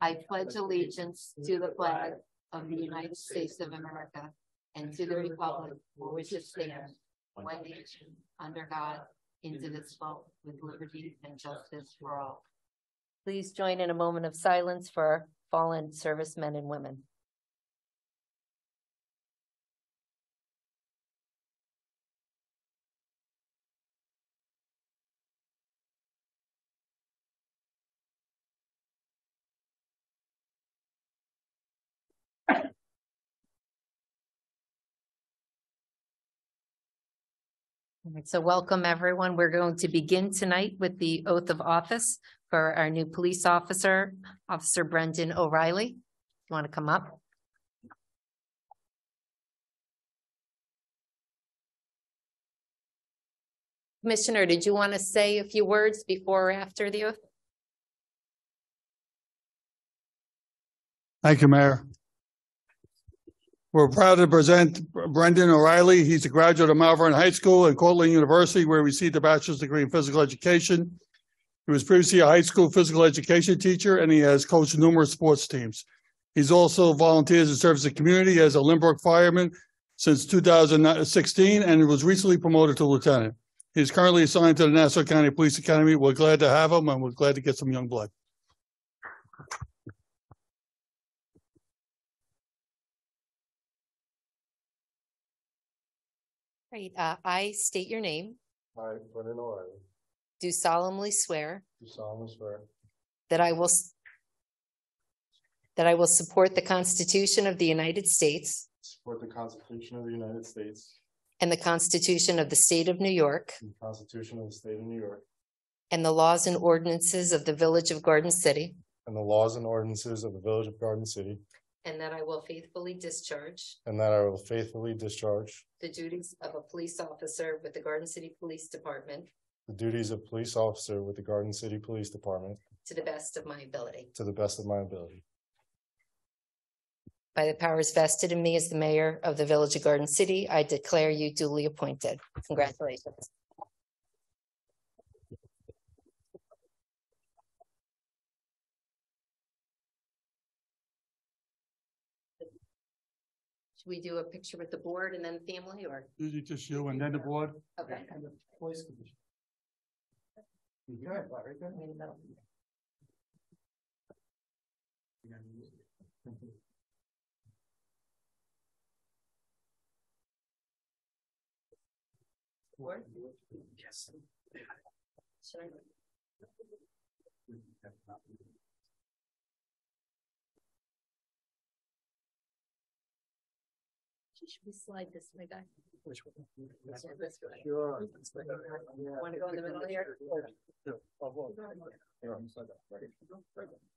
I pledge allegiance to the flag of the United States of America and to the republic for which it stands, one nation, under God, indivisible, with liberty and justice for all. Please join in a moment of silence for fallen servicemen and women. So welcome, everyone. We're going to begin tonight with the oath of office for our new police officer, Officer Brendan O'Reilly. You Want to come up? Commissioner, did you want to say a few words before or after the oath? Thank you, Mayor. We're proud to present Brendan O'Reilly. He's a graduate of Malverne High School and Cortland University, where he received a bachelor's degree in physical education. He was previously a high school physical education teacher, and he has coached numerous sports teams. He's also volunteers and serves the community as a Lynbrook fireman since 2016 and was recently promoted to lieutenant. He's currently assigned to the Nassau County Police Academy. We're glad to have him, and we're glad to get some young blood. Right, uh, I state your name, I, Brendan O'Reilly, do solemnly swear do solemnly swear that I will s- that I will support the Constitution of the United States to support the Constitution of the United States and the Constitution of the State of New York and the Constitution of the State of New York and the laws and ordinances of the Village of Garden City, and the laws and ordinances of the Village of Garden City, and that I will faithfully discharge and that I will faithfully discharge the duties of a police officer with the Garden City Police Department the duties of police officer with the Garden City Police Department to the best of my ability. to the best of my ability. By the powers vested in me as the mayor of the Village of Garden City, I declare you duly appointed. Congratulations. We do a picture with the board and then family or? Usually just you and then the board. Okay. Board? Yes. Should I- Should we slide this way, guy? Which one? This one, this way. Sure. Want to go in the middle here? Family want to come up? Sure, sure. Pictures?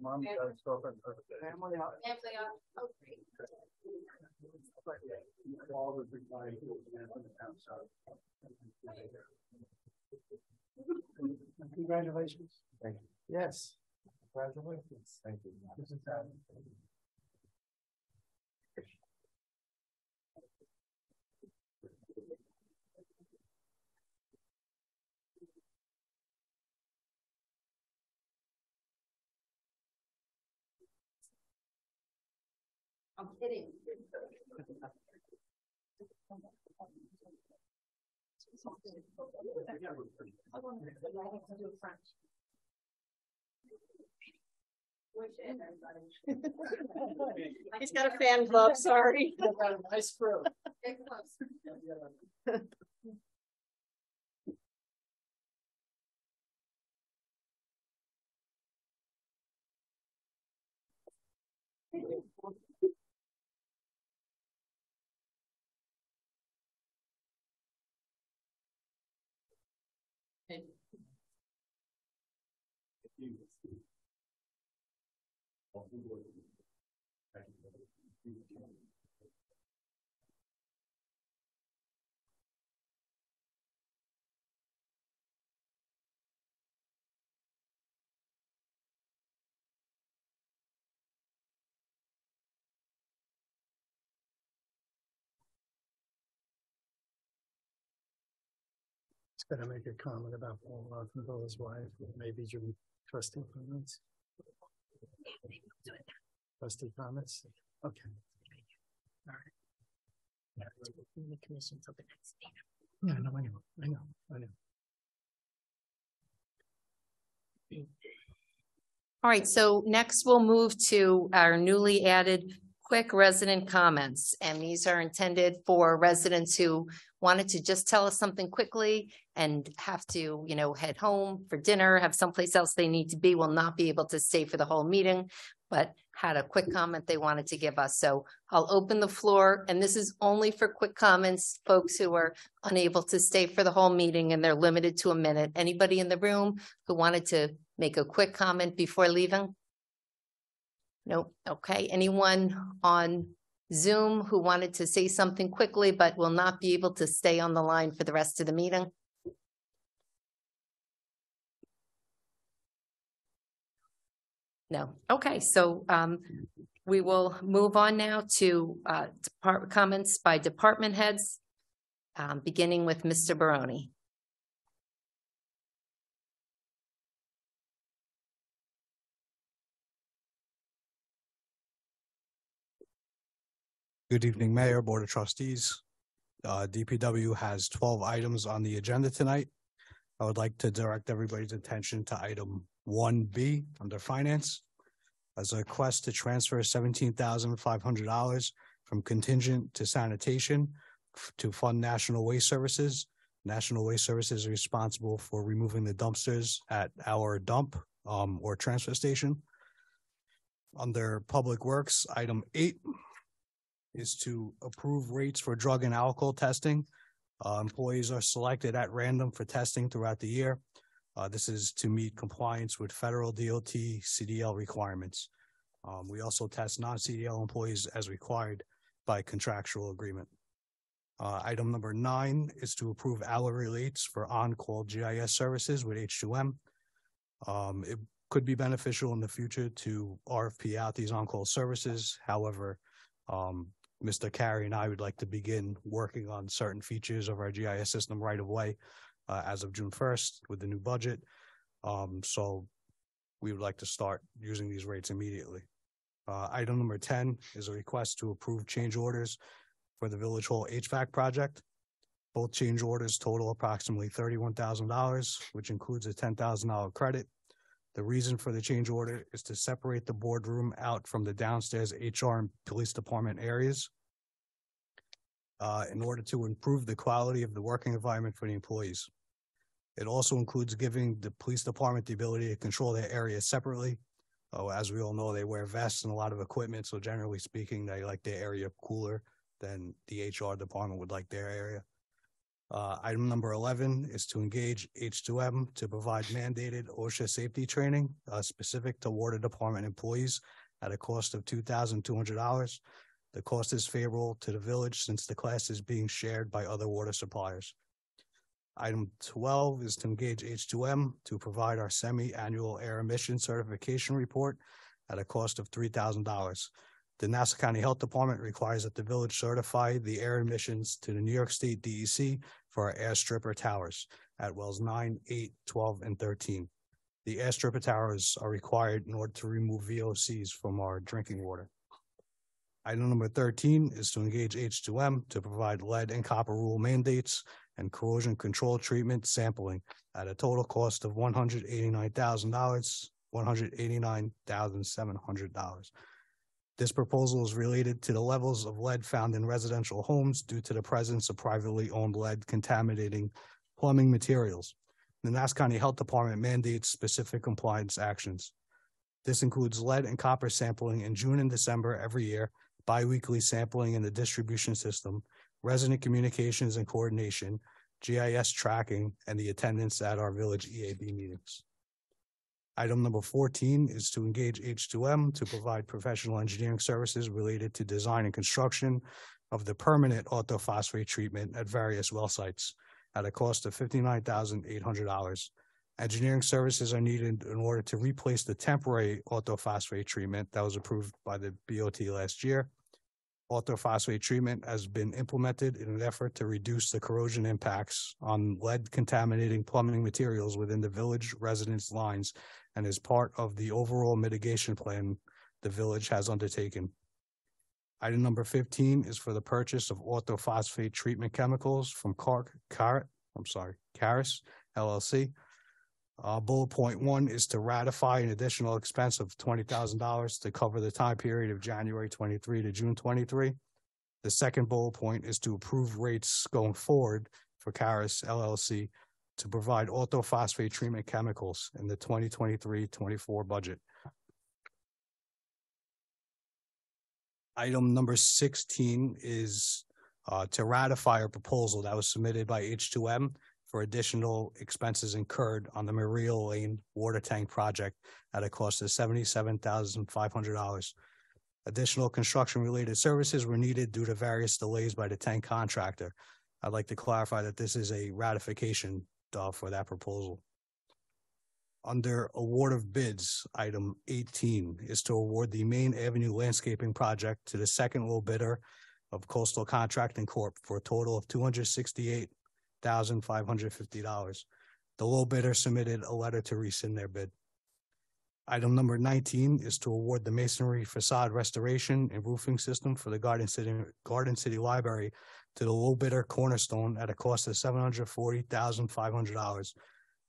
Mom, dad, girlfriend, Family up. Oh, great. All the big guys who are on the outside. Congratulations. Thank you. Yes. Congratulations. Thank you. It is. I have to do French. He's got a fan club, sorry. nice crew. Thank you. Can I make a comment about Paul Rockenfeller's wife, maybe Jim trustee comments? Trustee comments? Okay. All right. The commission till the next meeting. Yeah, no, I know, I know, I know. All right, so next we'll move to our newly added quick resident comments. And these are intended for residents who wanted to just tell us something quickly and have to, you know, head home for dinner, have someplace else they need to be, will not be able to stay for the whole meeting, but had a quick comment they wanted to give us. So I'll open the floor, and this is only for quick comments, folks who are unable to stay for the whole meeting and they're limited to a minute. Anybody in the room who wanted to make a quick comment before leaving? Nope. Okay. Anyone on Zoom who wanted to say something quickly but will not be able to stay on the line for the rest of the meeting? No. Okay, so um we will move on now to uh comments by department heads. Um, beginning with Mr. Baroni. Good evening, Mayor, Board of Trustees. Uh, DPW has twelve items on the agenda tonight. I would like to direct everybody's attention to item one B under finance. As a request to transfer seventeen thousand five hundred dollars from contingent to sanitation to fund National Waste Services. National Waste Services is responsible for removing the dumpsters at our dump um, or transfer station. Under Public Works, item eight is to approve rates for drug and alcohol testing. Uh, employees are selected at random for testing throughout the year. Uh, this is to meet compliance with federal DOT CDL requirements. Um, we also test non-CDL employees as required by contractual agreement. Uh, item number nine is to approve hourly rates for on-call GIS services with H two M. Um, it could be beneficial in the future to RFP out these on-call services. However, um, Mr. Carey and I would like to begin working on certain features of our GIS system right away uh, as of June first with the new budget. Um, so we would like to start using these rates immediately. Uh, item number ten is a request to approve change orders for the Village Hall HVAC project. Both change orders total approximately thirty-one thousand dollars, which includes a ten thousand dollar credit. The reason for the change order is to separate the boardroom out from the downstairs HR and police department areas. Uh, in order to improve the quality of the working environment for the employees. It also includes giving the police department the ability to control their area separately. Oh, as we all know, they wear vests and a lot of equipment, so generally speaking, they like their area cooler than the HR department would like their area. Uh, item number eleven is to engage H two M to provide mandated OSHA safety training, uh, specific to water department employees at a cost of two thousand two hundred dollars. The cost is favorable to the village since the class is being shared by other water suppliers. Item twelve is to engage H two M to provide our semi-annual air emission certification report at a cost of three thousand dollars. The Nassau County Health Department requires that the village certify the air emissions to the New York State DEC for our air stripper towers at wells 9, 8, 12, and 13. The air stripper towers are required in order to remove VOCs from our drinking water. Item number 13 is to engage H2M to provide lead and copper rule mandates and corrosion control treatment sampling at a total cost of $189,000, $189,700. This proposal is related to the levels of lead found in residential homes due to the presence of privately owned lead contaminating plumbing materials. The Nass County Health Department mandates specific compliance actions. This includes lead and copper sampling in June and December every year, biweekly sampling in the distribution system, resident communications and coordination, GIS tracking, and the attendance at our village EAB meetings. Item number fourteen is to engage H two M to provide professional engineering services related to design and construction of the permanent orthophosphate treatment at various well sites at a cost of fifty-nine thousand eight hundred dollars. Engineering services are needed in order to replace the temporary orthophosphate treatment that was approved by the BOT last year. Orthophosphate treatment has been implemented in an effort to reduce the corrosion impacts on lead contaminating plumbing materials within the village residence lines and is part of the overall mitigation plan the village has undertaken. Item number fifteen is for the purchase of orthophosphate treatment chemicals from Car- Car- I'm sorry, Carus LLC. Uh, bullet point one is to ratify an additional expense of twenty thousand dollars to cover the time period of January twenty-three to June twenty-three. The second bullet point is to approve rates going forward for Carus LLC to provide orthophosphate treatment chemicals in the 2023-24 budget. Item number sixteen is uh, to ratify a proposal that was submitted by H two M for additional expenses incurred on the Maria Lane Water Tank Project at a cost of seventy-seven thousand five hundred dollars. Additional construction-related services were needed due to various delays by the tank contractor. I'd like to clarify that this is a ratification uh, for that proposal. Under award of bids, item eighteen is to award the Main Avenue Landscaping Project to the second low bidder of Coastal Contracting Corp. for a total of two hundred sixty-eight thousand five hundred fifty dollars. The low bidder submitted a letter to rescind their bid. Item number nineteen is to award the masonry facade restoration and roofing system for the Garden City, Garden City Library to the low bidder Cornerstone at a cost of seven hundred forty thousand five hundred dollars.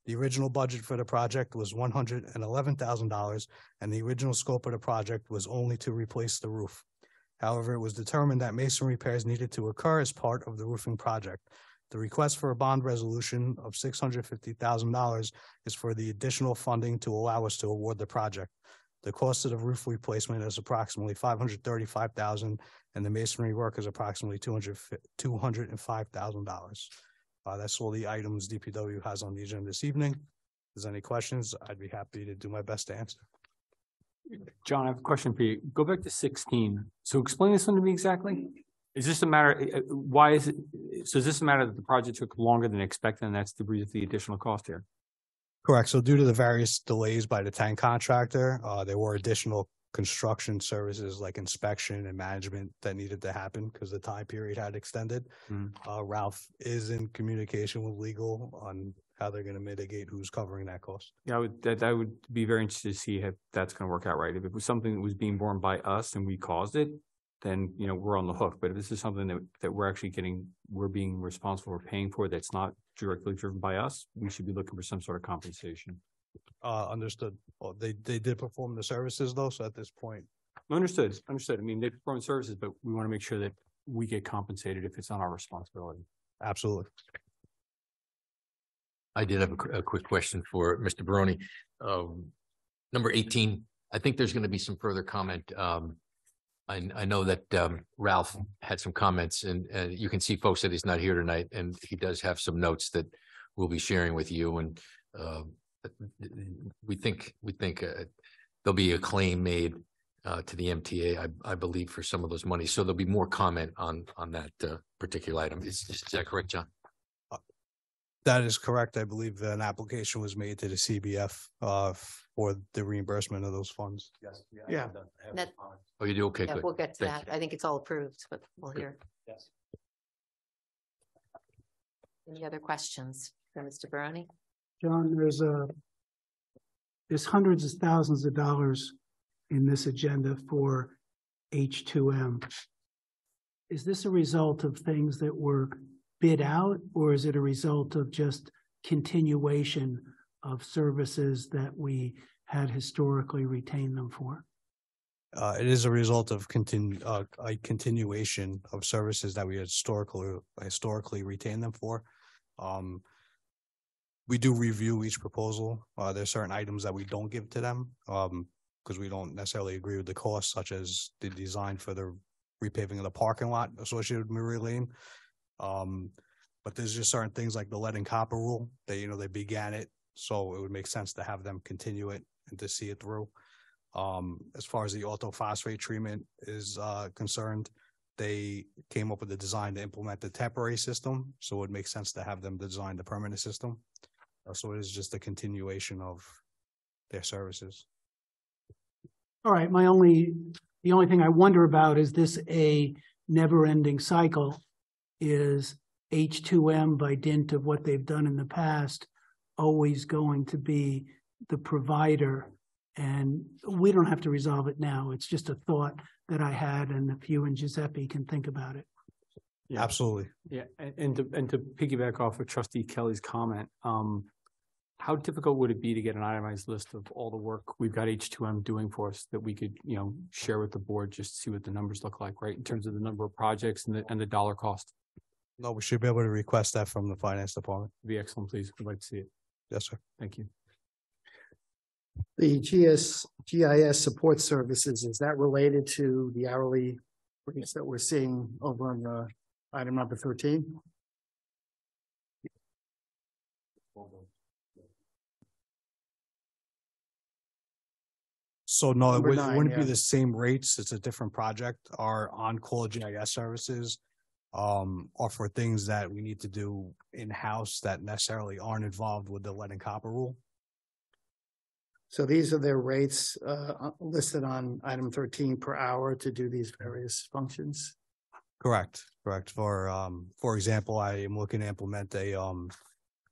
The original budget for the project was one hundred and eleven thousand dollars, and the original scope of the project was only to replace the roof. However, it was determined that mason repairs needed to occur as part of the roofing project. The request for a bond resolution of six hundred fifty thousand dollars is for the additional funding to allow us to award the project. The cost of the roof replacement is approximately five hundred thirty-five thousand, and the masonry work is approximately two hundred two hundred and five thousand dollars. Uh, that's all the items DPW has on the agenda this evening. If there's any questions, I'd be happy to do my best to answer. John, I have a question for you. Go back to sixteen. So explain this one to me exactly. Is this a matter, uh, uh, why is it, so is this a matter that the project took longer than expected and that's the reason for the additional cost here? Correct. So due to the various delays by the tank contractor, uh, there were additional construction services like inspection and management that needed to happen because the time period had extended. Mhm. Uh, Ralph is in communication with legal on how they're going to mitigate who's covering that cost. Yeah, I would, that, I would be very interested to see if that's gonna work out right. If it was something that was being borne by us and we caused it, then, you know, we're on the hook. But if this is something that, that we're actually getting, we're being responsible for paying for that's not directly driven by us, we should be looking for some sort of compensation. Uh, understood. Well, they, they did perform the services though, so at this point, Understood, understood. I mean, they perform services, but we want to make sure that we get compensated if it's not our responsibility. absolutely. I did have a, a quick question for Mr. Baroni. Um, number eighteen, I think there's gonna be some further comment. Um, I, I know that, um, Ralph had some comments and, uh, you can see folks that he's not here tonight and he does have some notes that we'll be sharing with you and, uh, we think, we think, uh, there'll be a claim made, uh, to the MTA, I, I believe, for some of those monies. So there'll be more comment on, on that, uh, particular item. Is, is that correct, John? That is correct. I believe an application was made to the CBF, uh, for the reimbursement of those funds. Yes. Yeah. That, Oh, you do? Okay, yeah, good. we'll get to Thank that. I think it's all approved, but we'll Good. hear. Yes. Any other questions for Mr. Baroni? John, there's a, there's hundreds of thousands of dollars in this agenda for H two M. Is this a result of things that were bid out, or is it a result of just continuation of services that we had historically retained them for? Uh, it is a result of continu- uh, a continuation of services that we historically, historically retained them for. Um, we do review each proposal. Uh, there's certain items that we don't give to them, um, because we don't necessarily agree with the cost, such as the design for the repaving of the parking lot associated with Murray Lane. Um, but there's just certain things like the lead and copper rule that, you know, they began it, so it would make sense to have them continue it and to see it through. Um, as far as the orthophosphate treatment is, uh, concerned, they came up with a design to implement the temporary system, so it would make sense to have them design the permanent system. Uh, So it is just a continuation of their services. All right, my only The only thing I wonder about, is this a never-ending cycle? Is H two M by dint of what they've done in the past always going to be the provider? And we don't have to resolve it now. It's just a thought that I had and if you and Giuseppe can think about it. Yeah, Absolutely. Yeah, and, and to, and to piggyback off of trustee Kelly's comment, um, how difficult would it be to get an itemized list of all the work we've got H two M doing for us that we could, you know, share with the board, just to see what the numbers look like, right? In terms of the number of projects and the, and the dollar cost. No, we should be able to request that from the finance department. Be excellent, please. We'd like to see it. Yes, sir. Thank you. The GS, GIS support services, is that related to the hourly rates that we're seeing over on the item number thirteen? So no, it wouldn't, nine, wouldn't be the same rates. It's a different project. Our on-call GIS services um, are for things that we need to do in-house that necessarily aren't involved with the lead and copper rule. So these are their rates uh listed on item thirteen per hour to do these various functions. Correct, correct. For, um, for example, I am looking to implement a, um,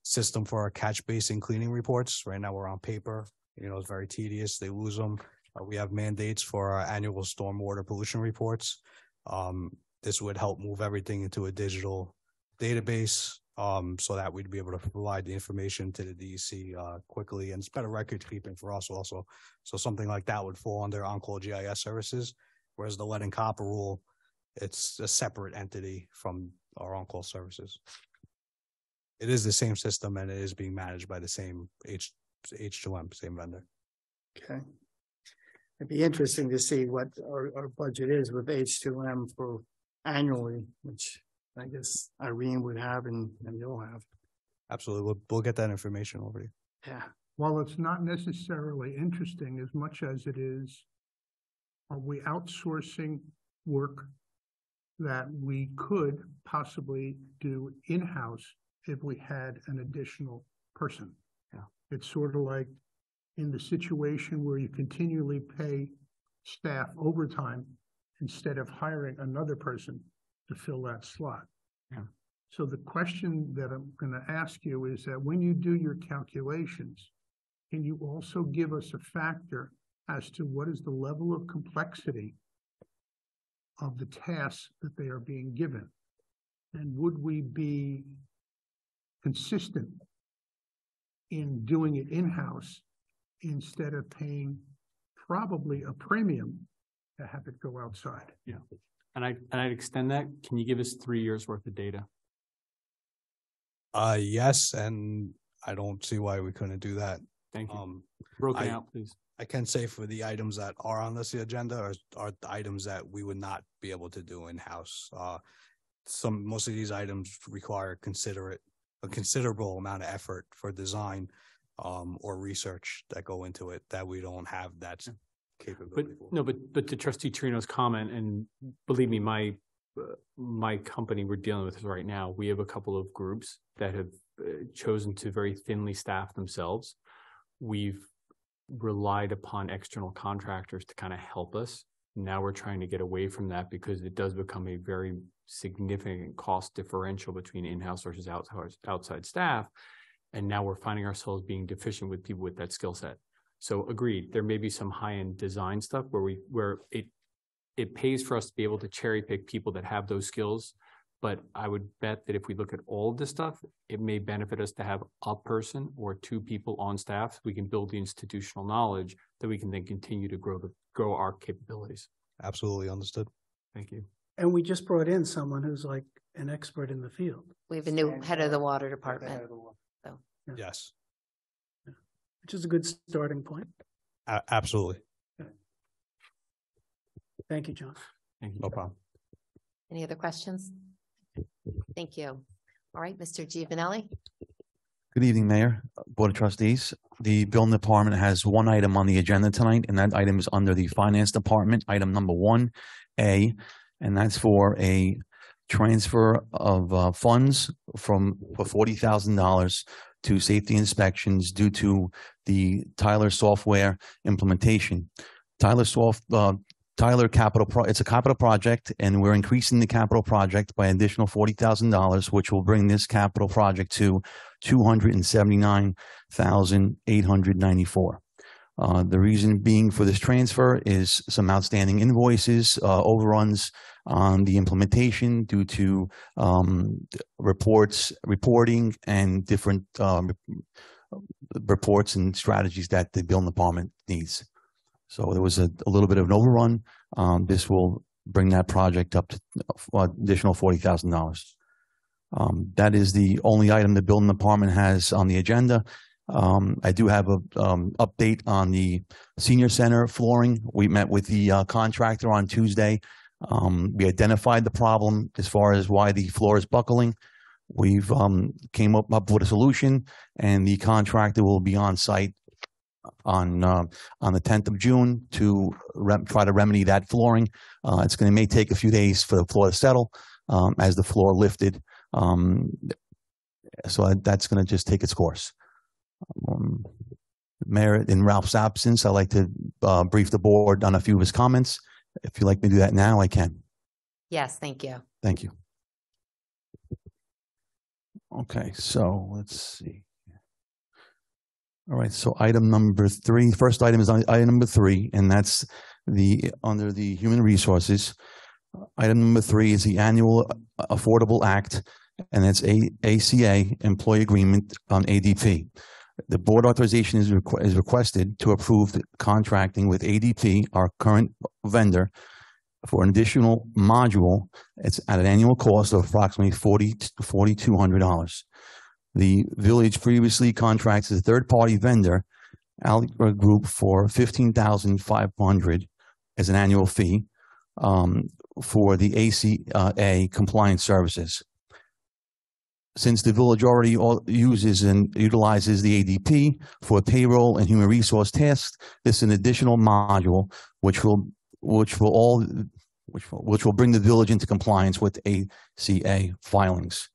system for our catch basin cleaning reports. Right now, we're on paper. You know, it's very tedious. They lose them. Uh, we have mandates for our annual stormwater pollution reports. Um, this would help move everything into a digital database, um, so that we'd be able to provide the information to the DEC, uh, quickly and it's better record keeping for us also. So something like that would fall under on-call GIS services, whereas the lead and copper rule, it's a separate entity from our on-call services. It is the same system and it is being managed by the same H, H2M, same vendor. Okay. It'd be interesting to see what our our budget is with H two M for annually, which I guess Irene would have and and you'll have. Absolutely. We'll, we'll get that information over to you. Yeah. While it's not necessarily interesting as much as it is, are we outsourcing work that we could possibly do in-house if we had an additional person? Yeah. It's sort of like in the situation where you continually pay staff overtime instead of hiring another person to fill that slot. Yeah. So the question that I'm gonna ask you is that when you do your calculations, can you also give us a factor as to what is the level of complexity of the tasks that they are being given? And would we be consistent in doing it in-house instead of paying probably a premium to have it go outside? Yeah. And I, and I'd extend that. Can you give us three years worth of data? Uh, yes, and I don't see why we couldn't do that. Thank you. Um, Broken I- out, please. I can say for the items that are on this agenda are, are the items that we would not be able to do in-house. Uh, some, most of these items require considerate, a considerable amount of effort for design um, or research that go into it that we don't have that But, for. no, but, but to trustee Torino's comment, and believe me, my, my company we're dealing with right now, we have a couple of groups that have uh, chosen to very thinly staff themselves. We've relied upon external contractors to kind of help us. Now we're trying to get away from that because it does become a very significant cost differential between in-house versus outside, outside staff. And now we're finding ourselves being deficient with people with that skill set. So agreed, there may be some high-end design stuff where we, where it, it pays for us to be able to cherry pick people that have those skills. But I would bet that if we look at all of this stuff, it may benefit us to have a person or two people on staff. so We can build the institutional knowledge that we can then continue to grow the, grow our capabilities. Absolutely understood. Thank you. And we just brought in someone who's like an expert in the field, We have a new head of the water department. Yes, which is a good starting point. a- absolutely. Thank you, John. Thank you. No problem. Any other questions? Thank you. All right, Mr. Giovanelli? Good evening, Mayor, Board of Trustees. The Building Department has one item on the agenda tonight, and that item is under the Finance Department, item number one A. And that's for a transfer of uh, funds from, for forty thousand dollars to safety inspections due to the Tyler software implementation. Tyler Soft, uh, Tyler Capital Pro, it's a capital project and we're increasing the capital project by an additional forty thousand dollars, which will bring this capital project to two hundred and seventy-nine thousand eight hundred ninety-four. Uh, the reason being for this transfer is some outstanding invoices, uh, overruns on the implementation due to, um, reports, reporting and different, um, reports and strategies that the building department needs. So there was a, a little bit of an overrun. Um, this will bring that project up to uh, additional forty thousand dollars. Um, that is the only item the building department has on the agenda. Um, I do have a, um, update on the senior center flooring. We met with the, uh, contractor on Tuesday. Um, we identified the problem as far as why the floor is buckling. We've, um, came up, up with a solution and the contractor will be on site on, uh, on the tenth of June to try to remedy that flooring. Uh, it's gonna, may take a few days for the floor to settle, um, as the floor lifted. Um, so that's gonna just take its course. Um, Mayor, in Ralph's absence, I'd like to, uh, brief the board on a few of his comments. If you'd like me to do that now, I can. Yes, thank you. Thank you. Okay, so let's see. All right, so item number three, first item is on item number three, and that's the, under the Human Resources. Item number three is the Annual Affordable Act, and it's a ACA Employee Agreement on ADP. The board authorization is requ- is requested to approve the contracting with ADP, our current vendor, for an additional module. It's at an annual cost of approximately forty, forty-two hundred dollars. The village previously contracts a third-party vendor, Algebra Group, for fifteen thousand five hundred as an annual fee um, for the ACA compliance services. Since the village already uses and utilizes the ADP for payroll and human resource tasks, this is an additional module which will, which will all, which will, which will bring the village into compliance with ACA filings.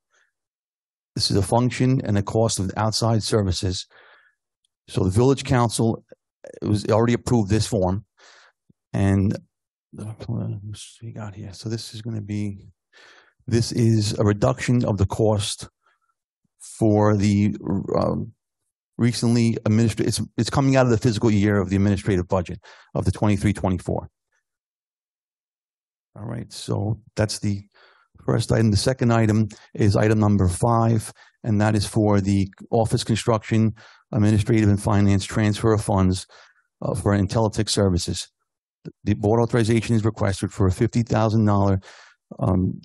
This is a function and a cost of outside services. So the village council was already approved this form. And uh, what's we got here? So this is going to be, this is a reduction of the cost for the um, recently administrative, it's, it's coming out of the fiscal year of the administrative budget of the 23, 24. All right, so that's the first item. The second item is item number five, and that is for the office construction, administrative and finance transfer of funds uh, for Intellitech services. The board authorization is requested for a fifty thousand dollar um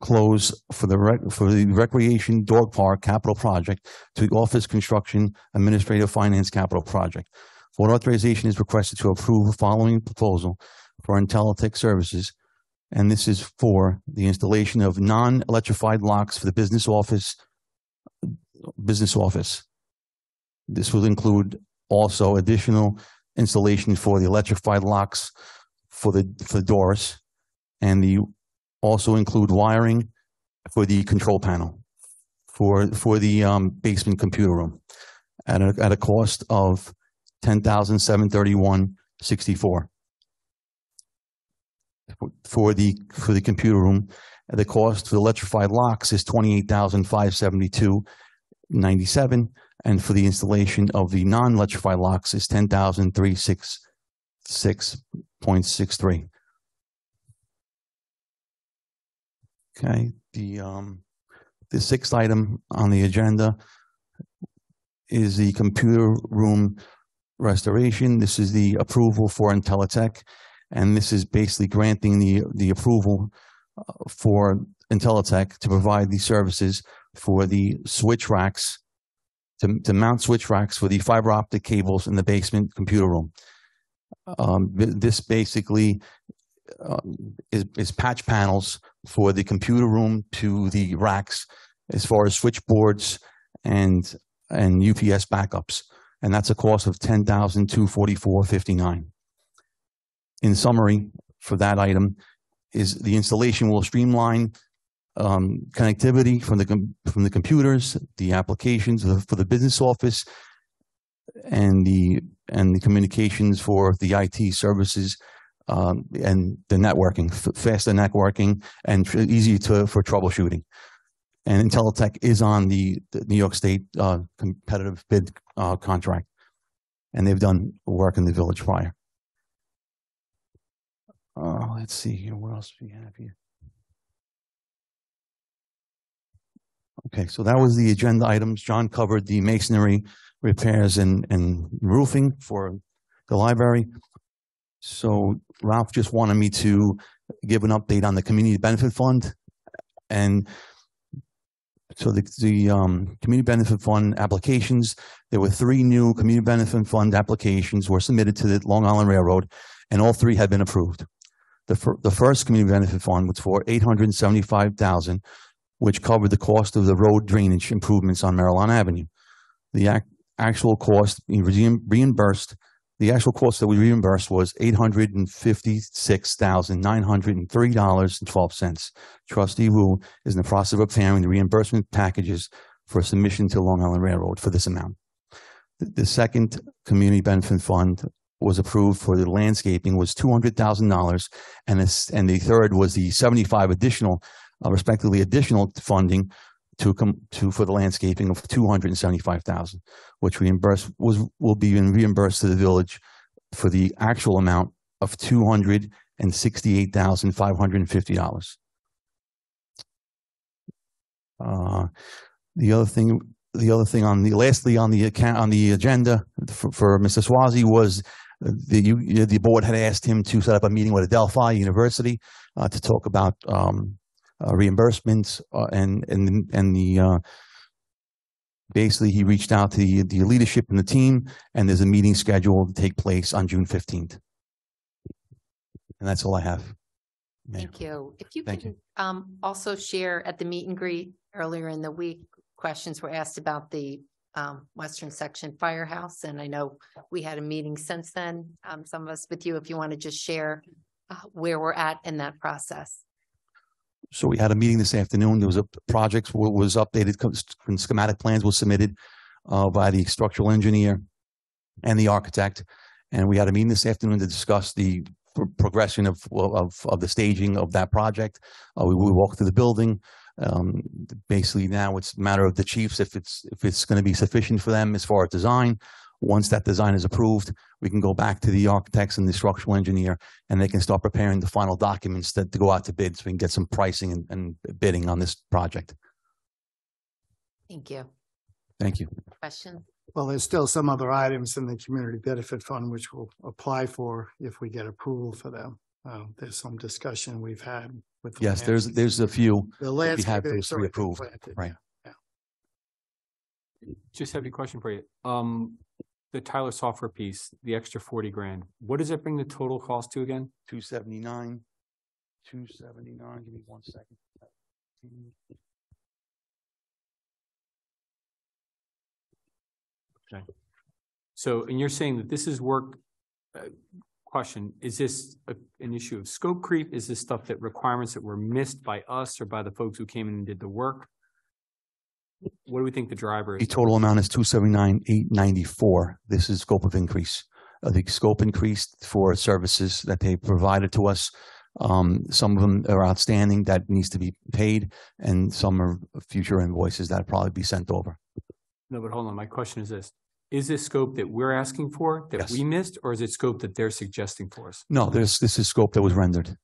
close for the rec, for the recreation dog park capital project to the office construction administrative finance capital project. Board authorization is requested to approve the following proposal for Intellitech services. And this is for the installation of non-electrified locks for the business office, business office. This will include also additional installation for the electrified locks for the, for the doors and the, also include wiring for the control panel for, for the, um, basement computer room at a, at a cost of ten thousand seven thirty-one sixty-four. For the, for the computer room, the cost for the electrified locks is twenty-eight thousand five seventy-two ninety-seven. And for the installation of the non-electrified locks is ten thousand three six six point six three. Okay, the um, the sixth item on the agenda is the computer room restoration. This is the approval for Intellitech. And this is basically granting the, the approval uh, for Intellitech to provide the services for the switch racks, to, to mount switch racks for the fiber optic cables in the basement computer room. Um, this basically is, is patch panels for the computer room to the racks as far as switchboards and, and UPS backups. And that's a cost of ten thousand two forty-four fifty-nine. In summary, for that item, is the installation will streamline um, connectivity from the, from the computers, the applications uh, for the business office. and the, and the communications for the IT services um, and the networking, faster networking and easy to, for troubleshooting. And Intellitech is on the, the New York State, uh, competitive bid, uh, contract. And they've done work in the village prior. Uh, let's see here, what else do we have here? Okay, so that was the agenda items. John covered the masonry repairs and, and roofing for the library. So Ralph just wanted me to give an update on the community benefit fund. And so the, the, um, community benefit fund applications, there were three new community benefit fund applications were submitted to the Long Island Railroad and all three had been approved. The fir- the first community benefit fund was for eight hundred and seventy-five thousand, which covered the cost of the road drainage improvements on Maryland Avenue. The ac- actual cost reimbursed, the actual cost that we reimbursed was eight hundred and fifty-six thousand, nine hundred and three dollars and twelve cents. Trustee Wu is in the process of preparing the reimbursement packages for submission to Long Island Railroad for this amount. The, second community benefit fund was approved for the landscaping was two hundred thousand dollars. And and the third was the seventy-five additional, uh, respectively additional funding to come, to, for the landscaping of two hundred and seventy-five thousand, which reimbursed, was, will be reimbursed to the village for the actual amount of two hundred and sixty-eight thousand, five hundred and fifty dollars. Uh, the other thing, the other thing on the, lastly, on the account, on the agenda for, for Mr. Suozzi was the, you, the board had asked him to set up a meeting with Adelphi University, uh, to talk about, um, reimbursements, uh, and, and, and the, uh, basically he reached out to the, the leadership and the team, and there's a meeting scheduled to take place on June fifteenth. And that's all I have. Mayor. Thank you. If you Thank can um also share at the meet and greet earlier in the week, questions were asked about the um Western Section Firehouse, and I know we had a meeting since then, um some of us with you, if you want to just share uh where we're at in that process. So we had a meeting this afternoon. There was a project wa- was updated, schematic plans were submitted uh, by the structural engineer and the architect. And we had a meeting this afternoon to discuss the pro- progression of, of, of the staging of that project. Uh, we, we walked through the building. Um, basically now it's a matter of the chiefs, if it's, if it's going to be sufficient for them as far as design. Once that design is approved, we can go back to the architects and the structural engineer and they can start preparing the final documents that to go out to bid so we can get some pricing and, and bidding on this project. Thank you. Thank you. Question? Well, there's still some other items in the community benefit fund which we'll apply for if we get approval for them. Uh, there's some discussion we've had with. the Yes, there's, there's a few. The we have landscaping those three approved, planted, right. yeah. Just have a question for you. Um, the Tyler software piece, the extra forty grand, what does that bring the total cost to again? Two seventy-nine, two seventy-nine, give me one second. Okay. So, and you're saying that this is work, uh, question, is this a- an issue of scope creep? Is this stuff that requirements that were missed by us or by the folks who came in and did the work? What do we think the driver The total amount is two seventy-nine, eight ninety-four. This is scope of increase. Uh, the scope increased for services that they provided to us. Um, some of them are outstanding that needs to be paid and some are future invoices that probably be sent over. No, but hold on, my question is this. Is this scope that we're asking for, that Yes. we missed, or is it scope that they're suggesting for us? No, there's, this is scope that was rendered.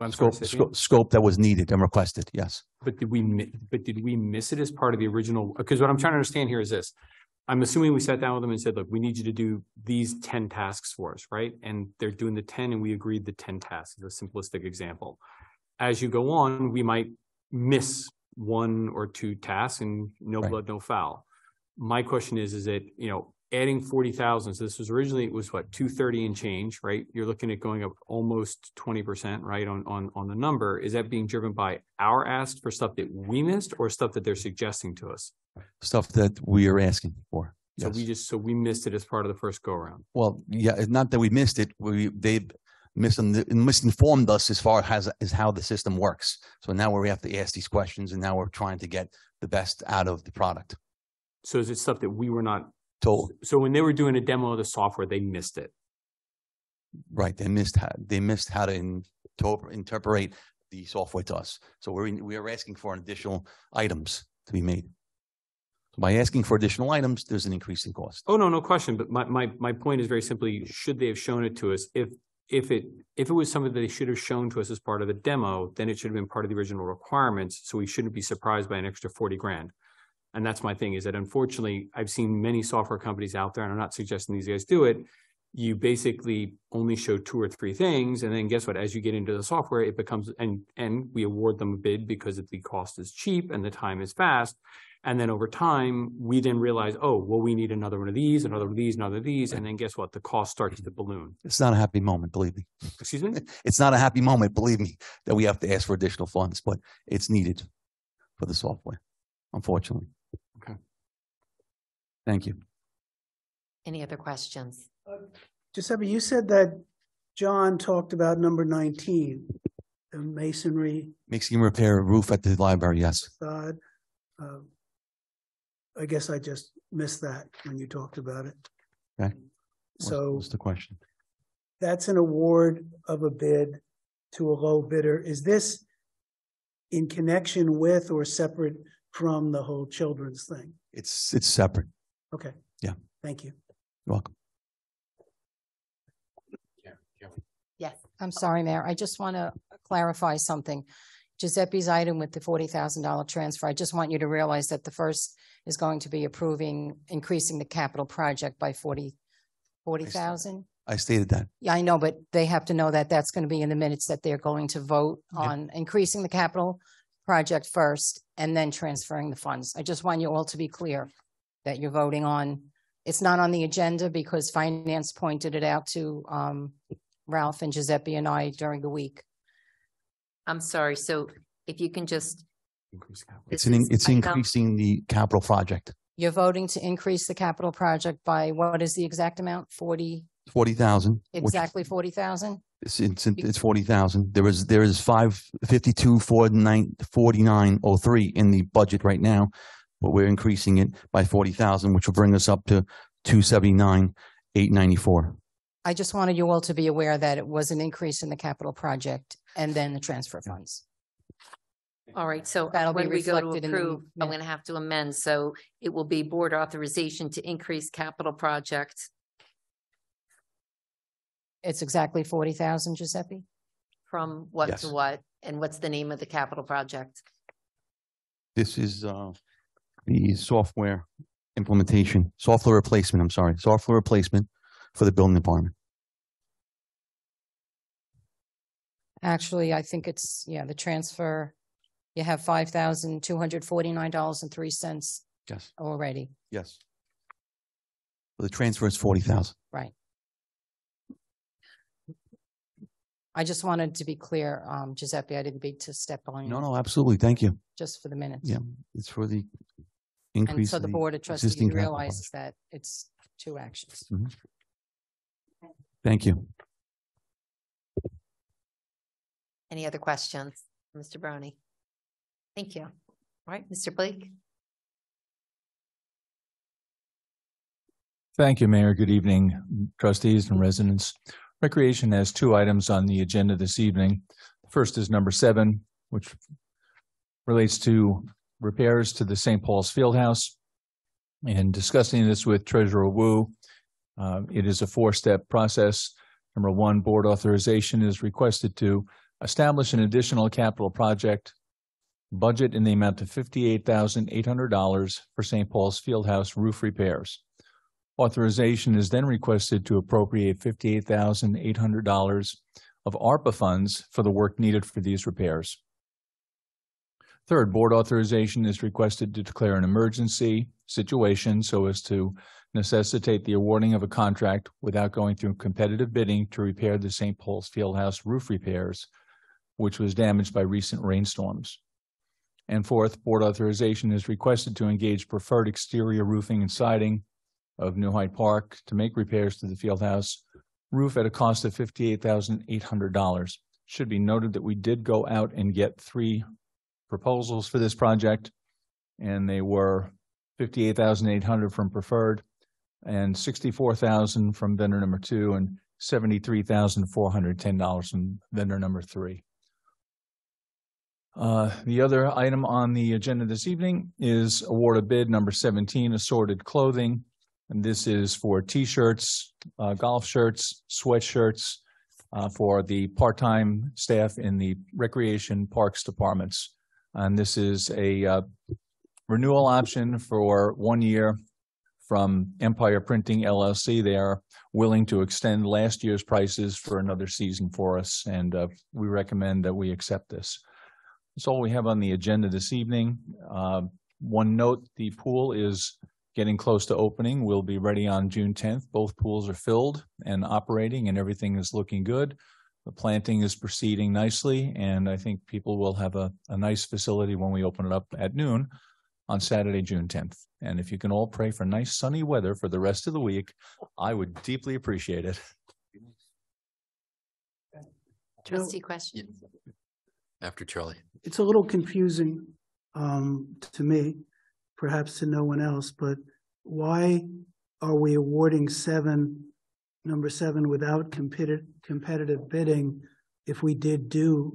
I'm sorry, Scope, say again? scope, scope that was needed and requested, yes. But did we, mi- but did we miss it as part of the original? Because what I'm trying to understand here is this. I'm assuming we sat down with them and said, look, we need you to do these ten tasks for us, right? And they're doing the ten and we agreed the ten tasks, is a simplistic example. As you go on, we might miss one or two tasks and no Right. blood, no foul. My question is, is it, you know, adding forty thousand, so this was originally, it was what, two thirty and change, right? You're looking at going up almost twenty percent, right, on, on, on the number. Is that being driven by our ask for stuff that we missed or stuff that they're suggesting to us? Stuff that we are asking for. So Yes. we just, so we missed it as part of the first go around. Well, yeah, it's not that we missed it. We, they misin- misinformed us as far as, as how the system works. So now we have to ask these questions and now we're trying to get the best out of the product. So is it stuff that we were not told, So when they were doing a demo of the software, they missed it. right, they missed how, they missed how to in- to interpret the software to us. So we're, in- we are asking for additional items to be made. By asking for additional items, there's an increase in cost. Oh, no, no question. But my, my, my point is very simply, should they have shown it to us? If, if it, if it was something that they should have shown to us as part of the demo, then it should have been part of the original requirements. So we shouldn't be surprised by an extra forty grand. And that's my thing is that unfortunately, I've seen many software companies out there, and I'm not suggesting these guys do it. You basically only show two or three things, and then guess what? As you get into the software, it becomes, and, and we award them a bid because the cost is cheap and the time is fast. And then over time, we then realize, oh, well, we need another one of these, another one of these, another of these, and then guess what? The cost starts to balloon. It's not a happy moment, believe me. Excuse me? It's not a happy moment, believe me, that we have to ask for additional funds, but it's needed for the software, unfortunately. Okay. Thank you. Any other questions? Giuseppe, you said that John talked about number nineteen, the masonry Mixing repair roof at the library, yes. facade. Uh, I guess I just missed that when you talked about it. Okay. What's- So What's the question? that's an award of a bid to a low bidder. Is this in connection with or separate from the whole children's thing? It's, it's separate. Okay. Yeah. Thank you. You're welcome. Yes. I'm sorry, Mayor. I just want to clarify something. Giuseppe's item with the forty thousand dollar transfer, I just want you to realize that the first is going to be approving, increasing the capital project by forty, forty thousand. I stated that. Yeah, I know, but they have to know that that's going to be in the minutes that they're going to vote Yeah. on increasing the capital project first and then transferring the funds. I just want you all to be clear that you're voting on. It's not on the agenda because finance pointed it out to um Ralph and Giuseppe and I during the week. I'm sorry, so if you can just. It's an, is it's increasing the capital project, You're voting to increase the capital project by what is the exact amount? Forty, forty thousand. exactly forty thousand? It's, it's, it's forty thousand. There is, there is five fifty-two, four nine, forty-nine, oh three in the budget right now. But we're increasing it by forty thousand, which will bring us up to two seventy-nine, eight ninety-four. I just wanted you all to be aware that it was an increase in the capital project and then the transfer funds. All right, so That'll be when we go to reflected in the approve, I'm min- going to have to amend, so it will be board authorization to increase capital project It's exactly forty thousand, Giuseppe? from what Yes. to what? And what's the name of the capital project? This is, uh, the software implementation, software replacement, I'm sorry, software replacement for the building department. Actually, I think it's, yeah, the transfer, you have five thousand two hundred forty-nine dollars and three cents Yes. already. Yes. The transfer is forty thousand. Right. I just wanted to be clear, um, Giuseppe, I didn't mean to step on you. No, no, absolutely. Thank you. Just for the minutes. Yeah, it's for the And increase. so of the Board of Trustees existing capital realizes that it's two actions. project. Thank you. Any other questions, Mr. Baroni? Thank you. All right, Mr. Blake? Thank you, Mayor. Good evening, trustees and residents. Recreation has two items on the agenda this evening. The First is number seven, which relates to repairs to the St. Paul's Fieldhouse. And discussing this with Treasurer Wu, uh, it is a four-step process. Number one, board authorization is requested to establish an additional capital project budget in the amount of fifty-eight thousand eight hundred dollars for St. Paul's Fieldhouse roof repairs. Authorization is then requested to appropriate fifty-eight thousand eight hundred dollars of ARPA funds for the work needed for these repairs. Third, board authorization is requested to declare an emergency situation so as to necessitate the awarding of a contract without going through competitive bidding to repair the St. Paul's Fieldhouse roof repairs, which was damaged by recent rainstorms. And fourth, board authorization is requested to engage preferred exterior roofing and siding of New Hyde Park to make repairs to the field house roof at a cost of fifty-eight thousand eight hundred dollars. Should be noted that we did go out and get three proposals for this project. And they were fifty-eight thousand eight hundred from Preferred, and sixty-four thousand from vendor number two and seventy-three thousand four hundred ten dollars from vendor number three. Uh, the other item on the agenda this evening is award of bid number seventeen, assorted clothing. And this is for T-shirts, uh, golf shirts, sweatshirts, uh, for the part-time staff in the recreation parks departments. And this is a, uh, renewal option for one year from Empire Printing LLC. They are willing to extend last year's prices for another season for us, and uh, we recommend that we accept this. That's all we have on the agenda this evening. Uh, One note, the pool is getting close to opening. We'll be ready on June tenth. Both pools are filled and operating, and everything is looking good. The planting is proceeding nicely, and I think people will have a, a nice facility when we open it up at noon on Saturday, June tenth. And if you can all pray for nice sunny weather for the rest of the week, I would deeply appreciate it. Trustee question. After Charlie. it's a little confusing um to me, perhaps to no one else, but why are we awarding seven, number seven without competitive competitive bidding if we did do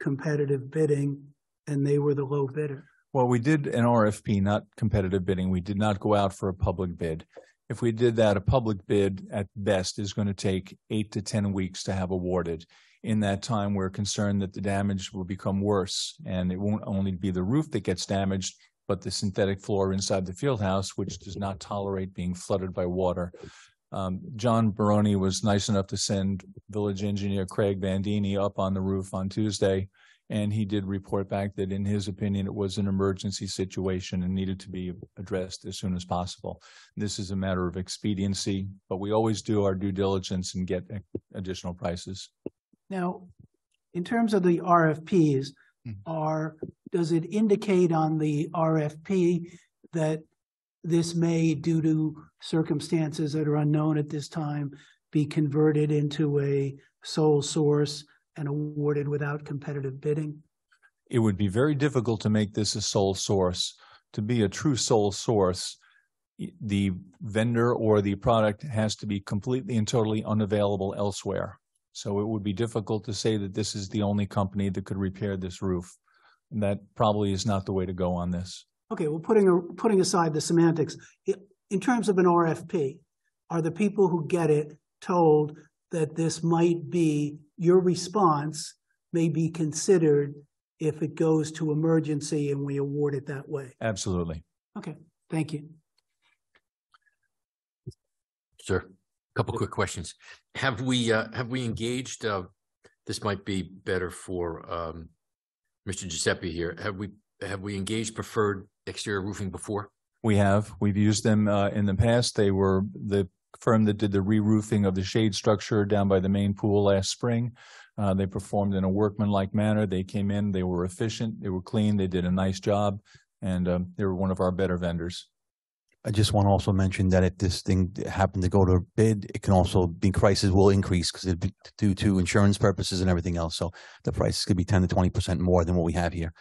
competitive bidding and they were the low bidder? Well, we did an RFP, not competitive bidding. We did not go out for a public bid. If we did that, a public bid at best is going to take eight to ten weeks to have awarded. In that time, we're concerned that the damage will become worse and it won't only be the roof that gets damaged, but the synthetic floor inside the field house, which does not tolerate being flooded by water. Um, John Baroni was nice enough to send village engineer Craig Bandini up on the roof on Tuesday. And he did report back that in his opinion, it was an emergency situation and needed to be addressed as soon as possible. This is a matter of expediency, but we always do our due diligence and get additional prices. Now, in terms of the RFPs, Mhm. are, does it indicate on the RFP that this may, due to circumstances that are unknown at this time, be converted into a sole source and awarded without competitive bidding? It would be very difficult to make this a sole source. To be a true sole source, the vendor or the product has to be completely and totally unavailable elsewhere. So it would be difficult to say that this is the only company that could repair this roof. And that probably is not the way to go on this. Okay, well, putting, a- putting aside the semantics, in terms of an RFP, are the people who get it told that this might be, your response may be considered if it goes to emergency and we award it that way? Absolutely. Okay, thank you. Sir, couple quick questions. Have we, uh, have we engaged, uh, this might be better for, um, Mr. Giuseppe here. Have we, have we engaged preferred exterior roofing before? We have, we've used them uh in the past. They were the firm that did the re-roofing of the shade structure down by the main pool last spring. Uh, they performed in a workmanlike manner. They came in, they were efficient, they were clean, they did a nice job. And um, they were one of our better vendors. I just want to also mention that if this thing happened to go to bid, it can also be prices will increase because it due to insurance purposes and everything else. So the price could be ten to twenty percent more than what we have here.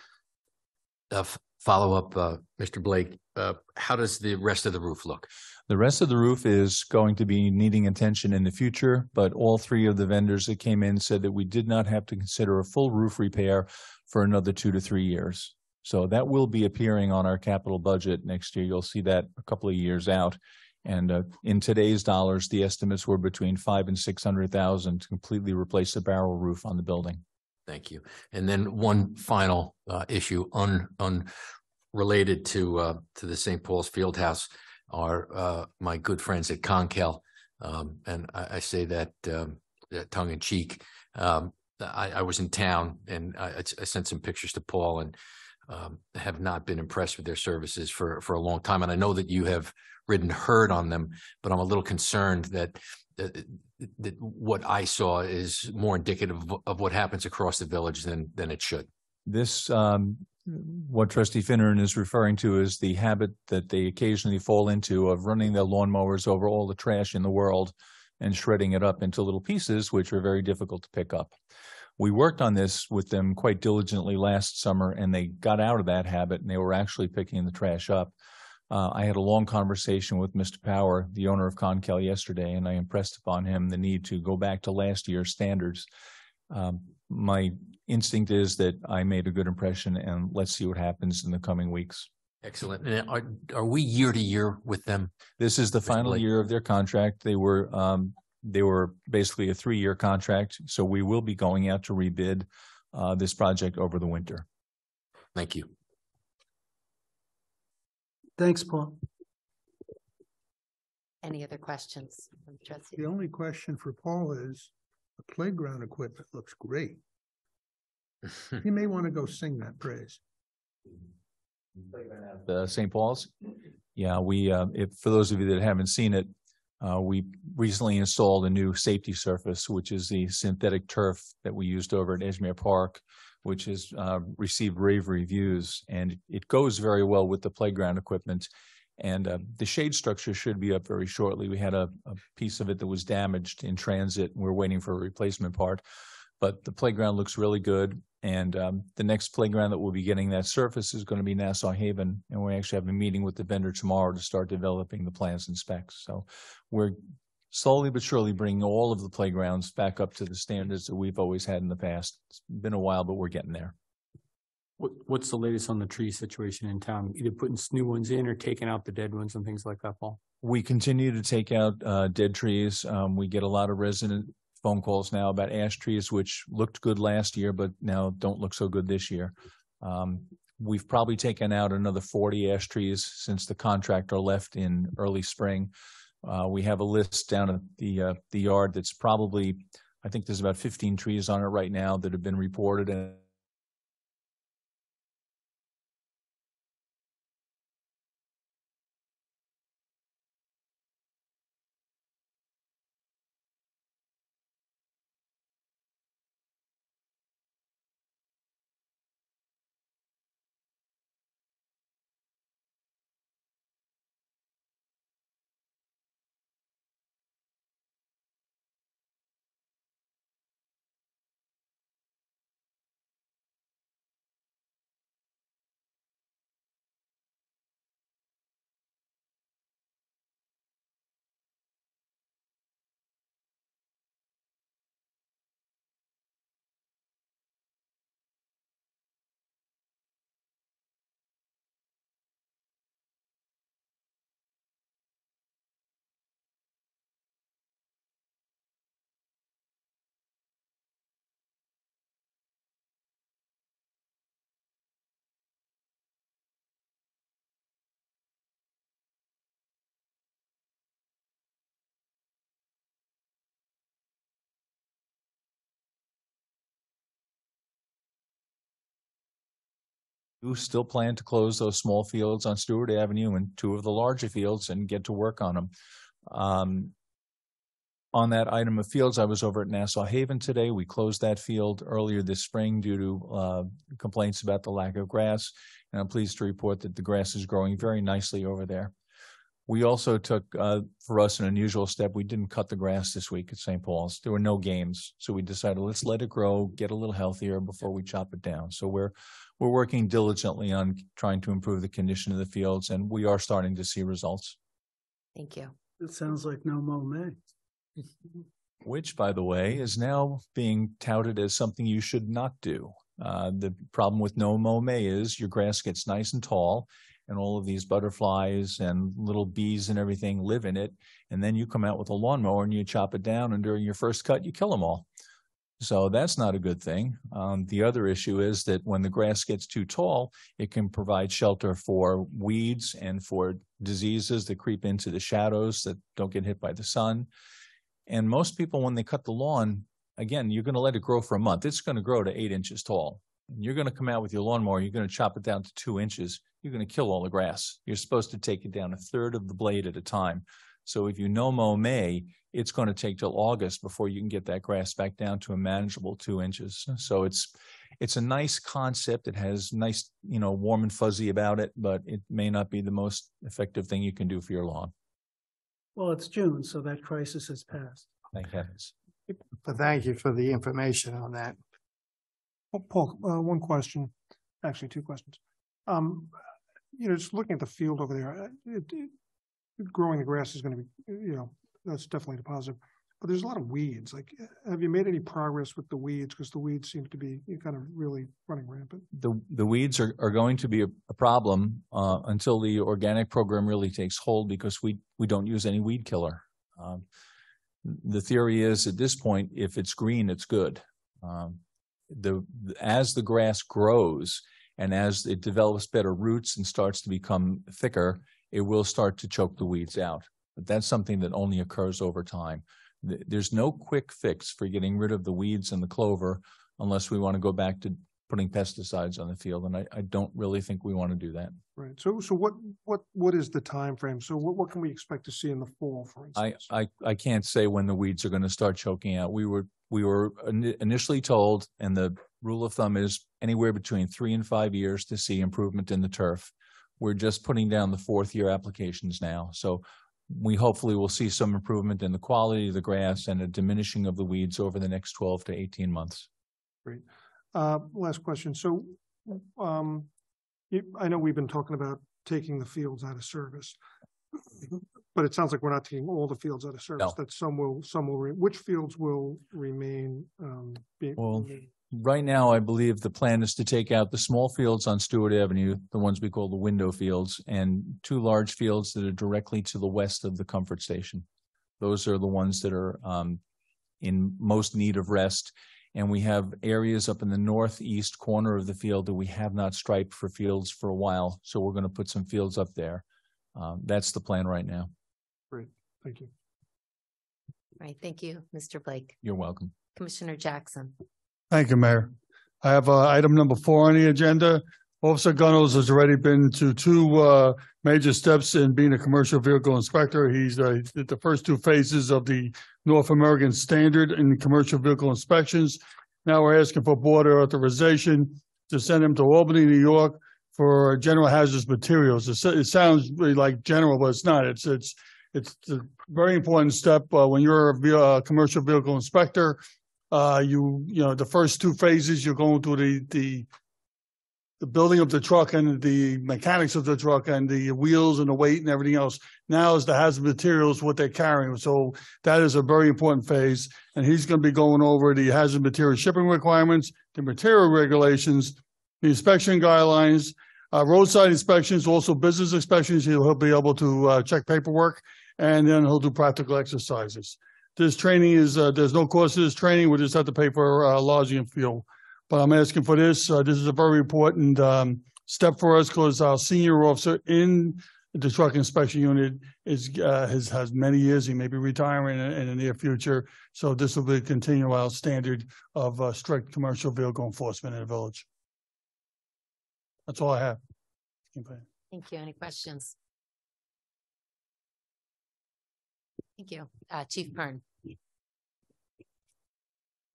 Uh, follow up, uh, Mr. Blake, uh, how does the rest of the roof look? The rest of the roof is going to be needing attention in the future, but all three of the vendors that came in said that we did not have to consider a full roof repair for another two to three years. So that will be appearing on our capital budget next year. You'll see that a couple of years out. And uh, in today's dollars, the estimates were between five and six hundred thousand to completely replace the barrel roof on the building. Thank you. And then one final, uh, issue, un, unrelated to, uh, to the St. Paul's Fieldhouse are, uh, my good friends at Conkel. Um, and I, I say that, um, tongue in cheek. Um, I, I was in town and I I sent some pictures to Paul and, um, have not been impressed with their services for, for a long time. And I know that you have ridden herd on them, but I'm a little concerned that, that, what I saw is more indicative of, of what happens across the village than, than it should. This, um, what trustee Finneran is referring to is the habit that they occasionally fall into of running their lawnmowers over all the trash in the world and shredding it up into little pieces, which are very difficult to pick up. We worked on this with them quite diligently last summer and they got out of that habit and they were actually picking the trash up. Uh, I had a long conversation with Mr. Power, the owner of Conkel yesterday, and I impressed upon him the need to go back to last year's standards. Um, my instinct is that I made a good impression and let's see what happens in the coming weeks. Excellent. And are, are we year to year with them? This is the final year of their contract. They were, um, they were basically a three-year contract, so we will be going out to rebid uh, this project over the winter. Thank you. Thanks, Paul. Any other questions? from? The only question for Paul is, the playground equipment looks great. You may want to go sing that praise. The St. Paul's? Yeah, we, uh, if, for those of you that haven't seen it, uh, we recently installed a new safety surface, which is the synthetic turf that we used over at Edgemere Park, which has, uh, received rave reviews and it goes very well with the playground equipment. And, uh, the shade structure should be up very shortly. We had a, a piece of it that was damaged in transit. and We're waiting for a replacement part. But the playground looks really good. And um, the next playground that we'll be getting that surface is going to be Nassau Haven. And we actually have a meeting with the vendor tomorrow to start developing the plans and specs. So we're slowly but surely bringing all of the playgrounds back up to the standards that we've always had in the past. It's been a while, but we're getting there. What, what's the latest on the tree situation in town? Either putting new ones in or taking out the dead ones and things like that, Paul? We continue to take out uh, dead trees. Um, we get a lot of resident phone calls now about ash trees, which looked good last year, but now don't look so good this year. Um, we've probably taken out another forty ash trees since the contractor left in early spring. Uh, we have a list down at the, uh, the yard that's probably, I think there's about fifteen trees on it right now that have been reported and do still plan to close those small fields on Stewart Avenue and two of the larger fields and get to work on them. Um, on that item of fields, I was over at Nassau Haven today. We closed that field earlier this spring due to uh, complaints about the lack of grass. And I'm pleased to report that the grass is growing very nicely over there. We also took, uh, for us, an unusual step. We didn't cut the grass this week at St. Paul's. There were no games. So we decided, let's let it grow, get a little healthier before we chop it down. So we're, we're working diligently on trying to improve the condition of the fields and we are starting to see results. Thank you. It sounds like no mow May. Which, by the way, is now being touted as something you should not do. Uh, the problem with no mow May is your grass gets nice and tall and all of these butterflies and little bees and everything live in it. And then you come out with a lawnmower and you chop it down and during your first cut, you kill them all. So that's not a good thing. Um, the other issue is that when the grass gets too tall, it can provide shelter for weeds and for diseases that creep into the shadows that don't get hit by the sun. And most people, when they cut the lawn, again, you're going to let it grow for a month. It's going to grow to eight inches tall. And you're going to come out with your lawnmower. You're going to chop it down to two inches. You're going to kill all the grass. You're supposed to take it down a third of the blade at a time. So if you no mow May, it's going to take till August before you can get that grass back down to a manageable two inches. So it's it's a nice concept. It has nice, you know, warm and fuzzy about it, but it may not be the most effective thing you can do for your lawn. Well, it's June, so that crisis has passed. Thank heavens. But thank you for the information on that. Oh, Paul, uh, one question, actually two questions. Um, you know, just looking at the field over there, uh, it, it, growing the grass is gonna be, you know, that's definitely a positive. But there's a lot of weeds, like, have you made any progress with the weeds? Because the weeds seem to be kind of really running rampant. The, the weeds are, are going to be a, a problem, uh, until the organic program really takes hold because we, we don't use any weed killer. Um, the theory is at this point, if it's green, it's good. Um, the, as the grass grows and as it develops better roots and starts to become thicker, it will start to choke the weeds out. But that's something that only occurs over time. There's no quick fix for getting rid of the weeds and the clover unless we want to go back to putting pesticides on the field. And I, I don't really think we want to do that. Right, so, so what, what, what is the time frame? So what, what can we expect to see in the fall, for instance? I, I I can't say when the weeds are going to start choking out. We were, we were initially told, and the rule of thumb is anywhere between three and five years to see improvement in the turf. We're just putting down the fourth year applications now. So we hopefully will see some improvement in the quality of the grass and a diminishing of the weeds over the next twelve to eighteen months. Great. Uh, last question. So, um, you, I know we've been talking about taking the fields out of service. But it sounds like we're not taking all the fields out of service, No. that some will, some will, re- which fields will remain, um, being? Well, Right now, I believe the plan is to take out the small fields on Stewart Avenue, the ones we call the window fields, and two large fields that are directly to the west of the comfort station. Those are the ones that are um in most need of rest. And we have areas up in the northeast corner of the field that we have not striped for fields for a while. So we're going to put some fields up there. Um, that's the plan right now. Great, thank you. Right, thank you, Mr. Blake. You're welcome. Commissioner Jackson. Thank you, Mayor. I have uh, item number four on the agenda. Officer Gunnels has already been to two uh, major steps in being a commercial vehicle inspector. He's uh, did the first two phases of the North American Standard in commercial vehicle inspections. Now we're asking for board authorization to send him to Albany, New York for general hazardous materials. It sounds really like general, but it's not. It's it's it's a very important step uh, when you're a uh, commercial vehicle inspector. Uh, you, you know, the first two phases, you're going through the, the, the building of the truck and the mechanics of the truck and the wheels and the weight and everything else. Now is the hazard materials, what they're carrying. So that is a very important phase. And he's going to be going over the hazard material shipping requirements, the material regulations, the inspection guidelines, uh, roadside inspections, also business inspections. He'll, he'll be able to, uh, check paperwork and then he'll do practical exercises. This training is, uh, there's no cost to this training. We just have to pay for, uh, lodging and fuel. But I'm asking for this. Uh, this is a very important, um, step for us because our senior officer in the truck inspection unit is, uh, has, has many years. He may be retiring in, in the near future. So this will be continue our standard of, uh, strict commercial vehicle enforcement in the village. That's all I have. Thank you. Any questions? Thank you. Uh, Chief Kern.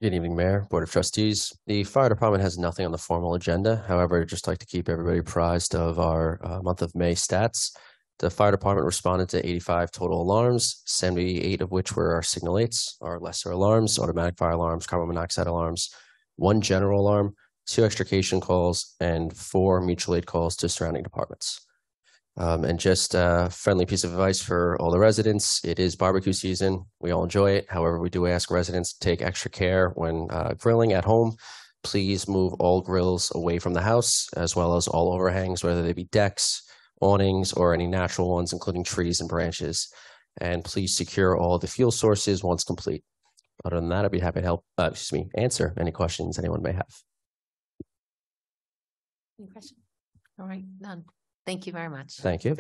Good evening, Mayor, Board of Trustees. The fire department has nothing on the formal agenda. However, I'd just like to keep everybody apprised of our uh, month of May stats. The fire department responded to 85 total alarms, 78 of which were our signal eights, our lesser alarms, automatic fire alarms, carbon monoxide alarms, one general alarm, two extrication calls, and four mutual aid calls to surrounding departments. Um, and just a friendly piece of advice for all the residents. It is barbecue season. We all enjoy it. However, we do ask residents to take extra care when uh, grilling at home. Please move all grills away from the house, as well as all overhangs, whether they be decks, awnings, or any natural ones, including trees and branches. And please secure all the fuel sources once complete. Other than that, I'd be happy to help, uh, excuse me, answer any questions anyone may have. Any questions? All right, none. Thank you very much. Thank you.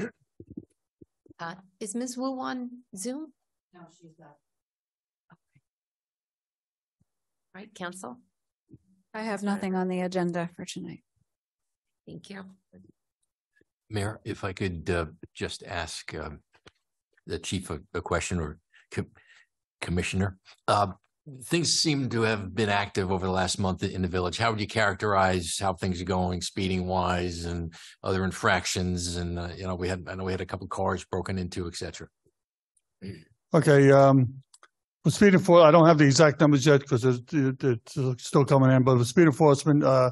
Uh, is Ms. Wu on Zoom? No, she's not. All right, council? I have nothing on the agenda for tonight. Thank you. Mayor, if I could uh, just ask um, the chief a a question or co- commissioner. Uh, Things seem to have been active over the last month in the village. How would you characterize how things are going speeding wise and other infractions? And, uh, you know, we had, I know we had a couple cars broken into, etc. Okay, um, with speed enforcement, I don't have the exact numbers yet because it's, still coming in, but with speed enforcement, uh,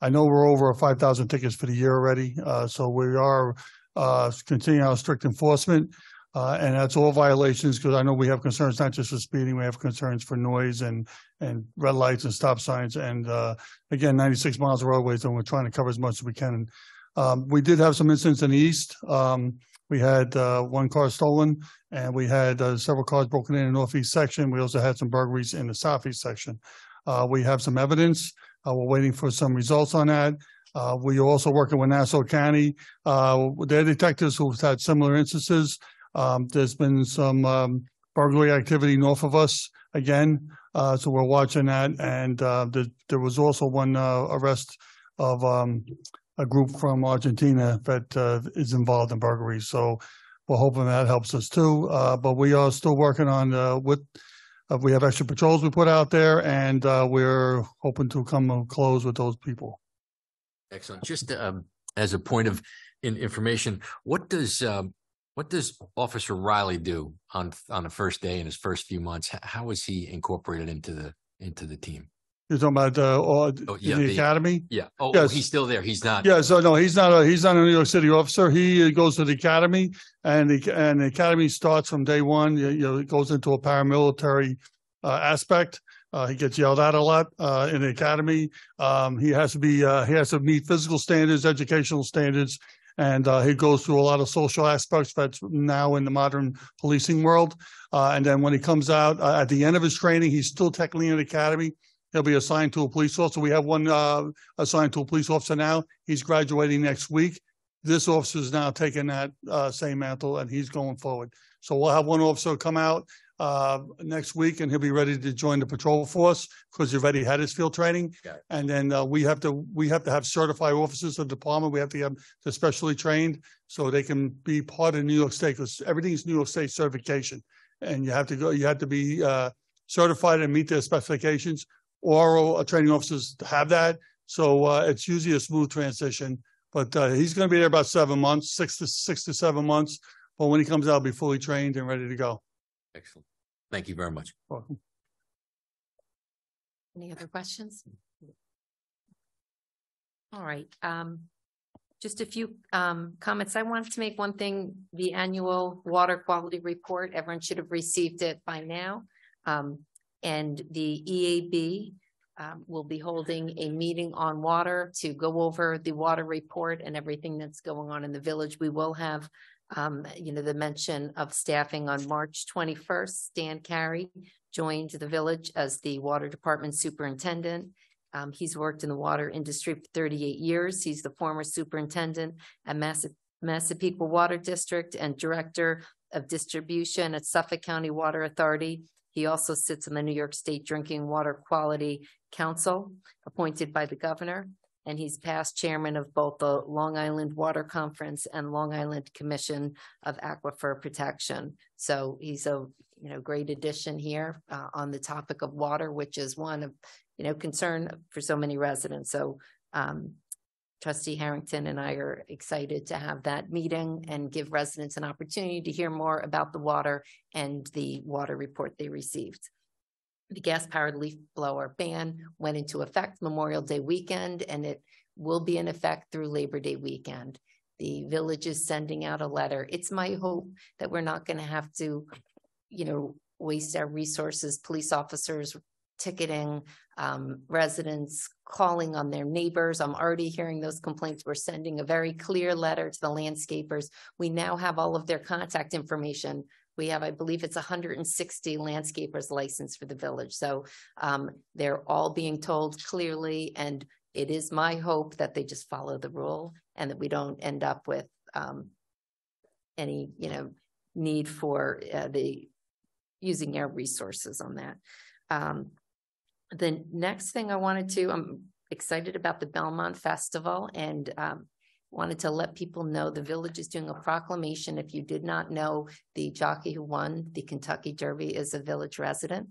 I know we're over five thousand tickets for the year already, uh, so we are uh, continuing our strict enforcement. Uh, and that's all violations, because I know we have concerns not just for speeding, we have concerns for noise and, and red lights and stop signs. And, uh, again, ninety-six miles of roadways, and we're trying to cover as much as we can. Um, we did have some incidents in the east. Um, we had, uh, one car stolen and we had, uh, several cars broken in the northeast section. We also had some burglaries in the southeast section. Uh, we have some evidence. Uh, we're waiting for some results on that. We are also working with Nassau County, uh, their detectives who've had similar instances. Um, there's been some, um, burglary activity north of us again. Uh, so we're watching that. And, uh, there, there was also one, uh, arrest of, um, a group from Argentina that, uh, is involved in burglary. So we're hoping that helps us too. Uh, but we are still working on, with, uh, we have extra patrols we put out there and, we're hoping to come close with those people. Excellent. Just um, as a point of in information, what does um, what does Officer Riley do on on the first day in his first few months? How is he incorporated into the into the team? You're talking about, uh, Oh, yeah, the the- academy? Yeah. Oh, oh, Yes. he's still there. He's not. Yeah, so no, he's not a, he's not a New York City officer. He goes to the academy and the, and the academy starts from day one. You, you know, it goes into a paramilitary uh, aspect. Uh, he gets yelled at a lot, uh, in the academy. Um, he has to be, uh, he has to meet physical standards, educational standards. And, uh, he goes through a lot of social aspects that's now in the modern policing world. Uh, and then when he comes out, uh, at the end of his training, he's still technically in the academy. He'll be assigned to a police officer. We have one, uh, assigned to a police officer now. He's graduating next week. This officer is now taking that uh, same mantle and he's going forward. So we'll have one officer come out uh, next week and he'll be ready to join the patrol force because he's already had his field training. Got it. And then uh, we have to, we have to have certified officers of the department. We have to have they're specially trained so they can be part of New York State because everything's New York State certification. And you have to go, you have to be uh, certified and meet their specifications. Oral uh, training officers have that. So uh, it's usually a smooth transition. But uh, he's going to be there about seven months, six to six to seven months. But when he comes out, he'll be fully trained and ready to go. Excellent. Thank you very much. Welcome. Any other questions? All right, um, just a few, um, comments. I wanted to make one thing, the annual water quality report, everyone should have received it by now. Um, and the EAB, um, will be holding a meeting on water to go over the water report and everything that's going on in the village. We will have, um, you know, the mention of staffing on March twenty-first. Dan Carey joined the village as the water department superintendent. Um, he's worked in the water industry for thirty-eight years. He's the former superintendent at Massa- Massapequa Water District and Director of Distribution at Suffolk County Water Authority. He also sits on the New York State Drinking Water Quality Council, appointed by the governor. And he's past chairman of both the Long Island Water Conference and Long Island Commission of Aquifer Protection. So he's a, you know, great addition here uh, on the topic of water, which is one of, you know, concern for so many residents. So um, trustee Harrington and I are excited to have that meeting and give residents an opportunity to hear more about the water and the water report they received. The gas powered leaf blower ban went into effect Memorial Day weekend and it will be in effect through Labor Day weekend. The village is sending out a letter. It's my hope that we're not going to have to, you know, waste our resources, police officers ticketing, um, residents calling on their neighbors. I'm already hearing those complaints. We're sending a very clear letter to the landscapers. We now have all of their contact information. We have, I believe it's hundred and sixty landscapers licensed for the village. So um, they're all being told clearly and it is my hope that they just follow the rule and that we don't end up with um, any, you know, need for uh, the using our resources on that. Um, the next thing I wanted to, I'm excited about the Belmont Festival and um, wanted to let people know the village is doing a proclamation. If you did not know, the jockey who won the Kentucky Derby is a village resident.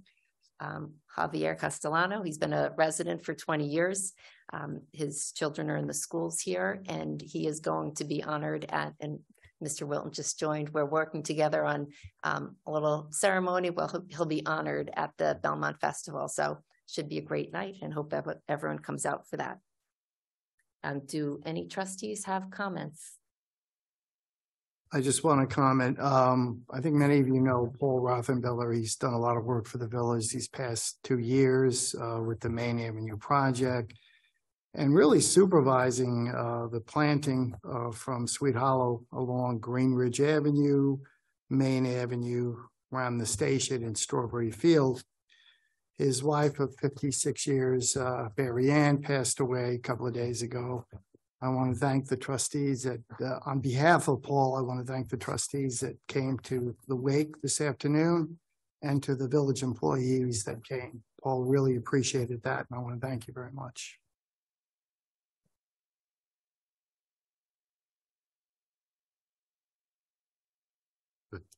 Um, Javier Castellano, he's been a resident for 20 years. Um, his children are in the schools here and he is going to be honored at, and Mr. Wilton just joined. We're working together on um, a little ceremony. Well, he'll, he'll be honored at the Belmont Festival. So should be a great night and hope ev- everyone comes out for that. Um, do any trustees have comments? I just want to comment, um, I think many of you know Paul Rothenbiller. He's done a lot of work for the village these past two years, uh, with the Main Avenue project. And really supervising, uh, the planting, uh, from Sweet Hollow along Green Ridge Avenue, Main Avenue, around the station in Strawberry Field. His wife of fifty-six years, uh, Barry Ann, passed away a couple of days ago. I want to thank the trustees that, uh, on behalf of Paul, I want to thank the trustees that came to the wake this afternoon and to the village employees that came. Paul really appreciated that, and I want to thank you very much.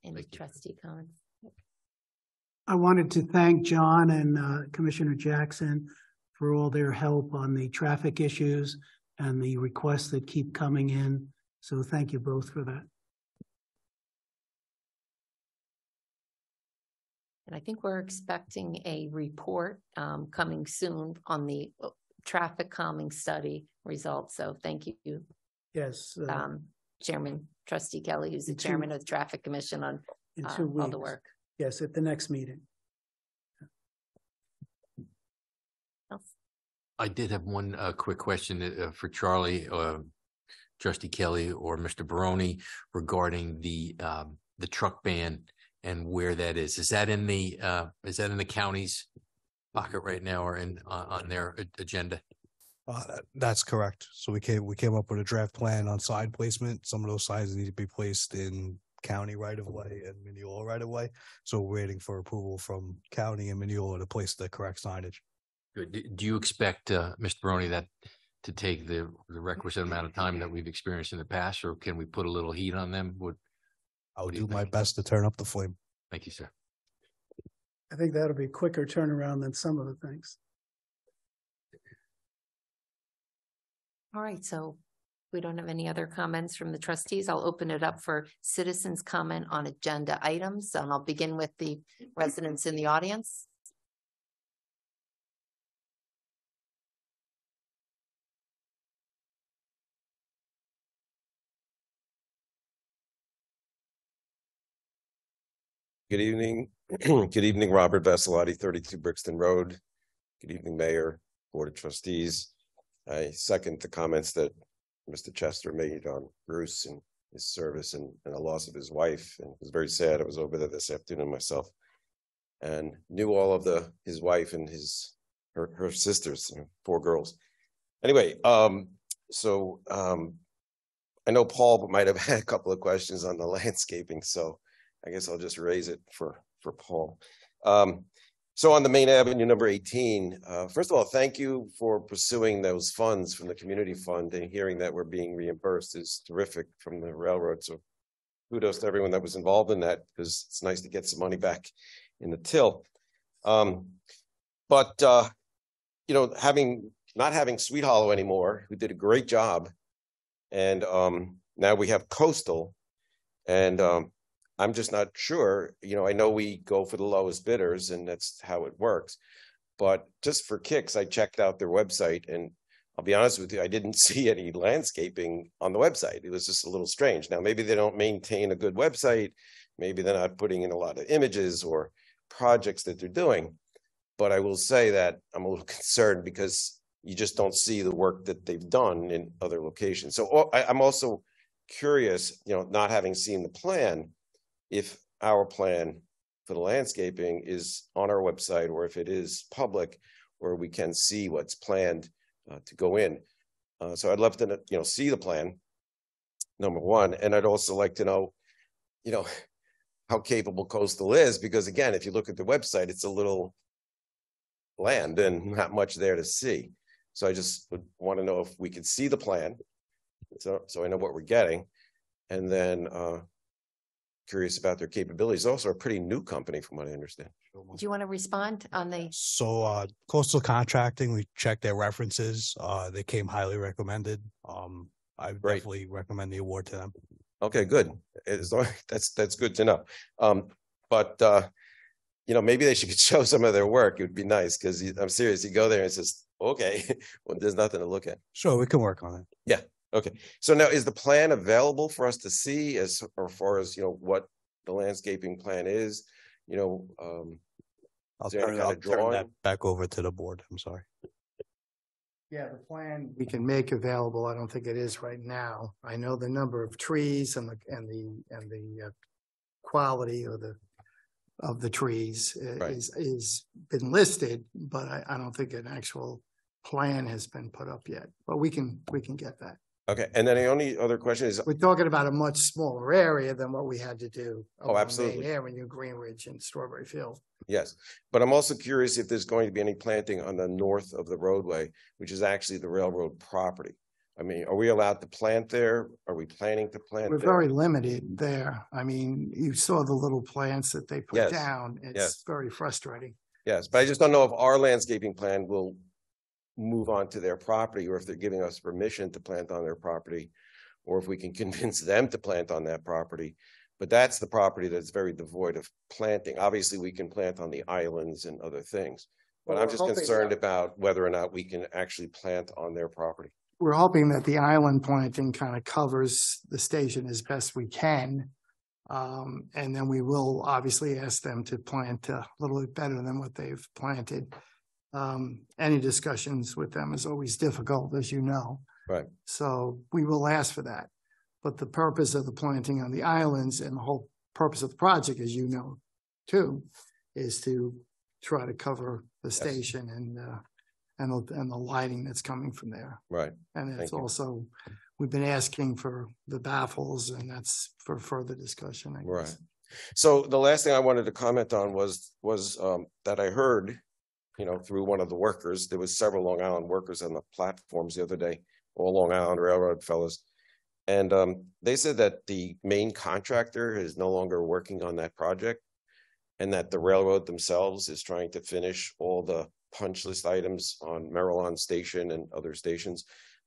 Any trustee comments? I wanted to thank John and uh, Commissioner Jackson for all their help on the traffic issues and the requests that keep coming in. So thank you both for that. And I think we're expecting a report um, coming soon on the uh, traffic calming study results. So thank you, Yes, uh, um, Chairman Trustee Kelly, who's the In two- chairman of the Traffic Commission on uh, all the work. Yes, at the next meeting. I did have one uh quick question uh for Charlie, uh trustee Kelly or Mr. Baroni regarding the um the truck ban and where that is. Is that in the uh, is that in the county's pocket right now or in on on their agenda? Uh, that's correct. So we came, we came up with a draft plan on side placement. Some of those signs need to be placed in county right of way and Mineola right of way. So we're waiting for approval from county and Mineola to place the correct signage. Good. Do- Do you expect uh Mr. Baroni that to take the the requisite amount of time that we've experienced in the past, or can we put a little heat on them? Would, I'll do do my best to turn up the flame. thank you, sir. I think that'll be a quicker turnaround than some of the things. All right, so we don't have any other comments from the trustees. I'll open it up for citizens' comment on agenda items, and I'll begin with the residents in the audience. Good evening. Good evening, Robert Vassalotti, thirty-two Brixton Road. Good evening, Mayor, Board of Trustees. I second the comments that Mr. Chester made on Bruce and his service and, and the loss of his wife. And it was very sad. I was over there this afternoon myself. And knew all of the, his wife and his, her, her sisters, four girls. Anyway, um, so, um, I know Paul might have had a couple of questions on the landscaping, so I guess I'll just raise it for, for Paul. Um, so on the main avenue, number eighteen, uh, first of all, thank you for pursuing those funds from the community fund and hearing that we're being reimbursed is terrific from the railroad. So kudos to everyone that was involved in that, because it's nice to get some money back in the till. Um, but, uh, you know, having, not having Sweet Hollow anymore, who did a great job. And, um, now we have Coastal. And, um, I'm just not sure, you know, I know we go for the lowest bidders and that's how it works. But just for kicks, I checked out their website and I'll be honest with you, I didn't see any landscaping on the website. It was just a little strange. Now, maybe they don't maintain a good website. Maybe they're not putting in a lot of images or projects that they're doing. But I will say that I'm a little concerned because you just don't see the work that they've done in other locations. So oh, I'm also curious, you know, not having seen the plan, if our plan for the landscaping is on our website or if it is public where we can see what's planned uh, to go in. Uh, so I'd love to, you know, see the plan, number one. And I'd also like to know, you know, how capable coastal is, because again, if you look at the website, it's a little land and not much there to see. So I just would want to know if we could see the plan. So, so I know what we're getting. And then, uh, curious about their capabilities. Also a pretty new company from what I understand. Do you want to respond on the, So uh coastal contracting, we checked their references. Uh, they came highly recommended. Um, I Great. definitely recommend the award to them. Okay, good. As long, that's, that's good to know. Um, but, uh, you know, maybe they should show some of their work. It would be nice because I'm serious. You go there and it's just Okay, well, there's nothing to look at. Sure, we can work on it. Yeah, okay. So now is the plan available for us to see as, or far as, you know, what the landscaping plan is? You know, um, I'll Is there turn, it- I'll of turn that drawing? back over to the board. I'm sorry. Yeah, the plan we can make available, I don't think it is right now. I know the number of trees and the, and the, and the uh, quality or the, of the trees i- Right. is, is been listed, but I, I don't think an actual plan has been put up yet, but we can, we can get that. Okay, and then the only other question is, We're talking about a much smaller area than what we had to do. Oh, along absolutely. Main Avenue, Greenridge and Strawberry Field. yes, but I'm also curious if there's going to be any planting on the north of the roadway, which is actually the railroad property. I mean, are we allowed to plant there? Are we planning to plant We're there? very limited there. I mean, you saw the little plants that they put Yes, down. yes. It's very frustrating. Yes, but I just don't know if our landscaping plan will move on to their property or if they're giving us permission to plant on their property. Or if we can convince them to plant on that property. But that's the property that's very devoid of planting. Obviously, we can plant on the islands and other things. But Well, I'm just concerned that- about whether or not we can actually plant on their property. We're hoping that the island planting kind of covers the station as best we can. Um, and then we will obviously ask them to plant a little bit better than what they've planted. Um, any discussions with them is always difficult, as you know. Right. So we will ask for that. But the purpose of the planting on the islands and the whole purpose of the project, as you know, too, is to try to cover the station and, uh, and the, and the lighting that's coming from there. Right. And Thank it's you. also, we've been asking for the baffles and that's for further discussion, I Right. guess. So the last thing I wanted to comment on was, was um, that I heard, you know, through one of the workers, there was several Long Island workers on the platforms the other day, all Long Island Railroad fellows. And um, they said that the main contractor is no longer working on that project. And that the railroad themselves is trying to finish all the punch list items on Merillon Station and other stations.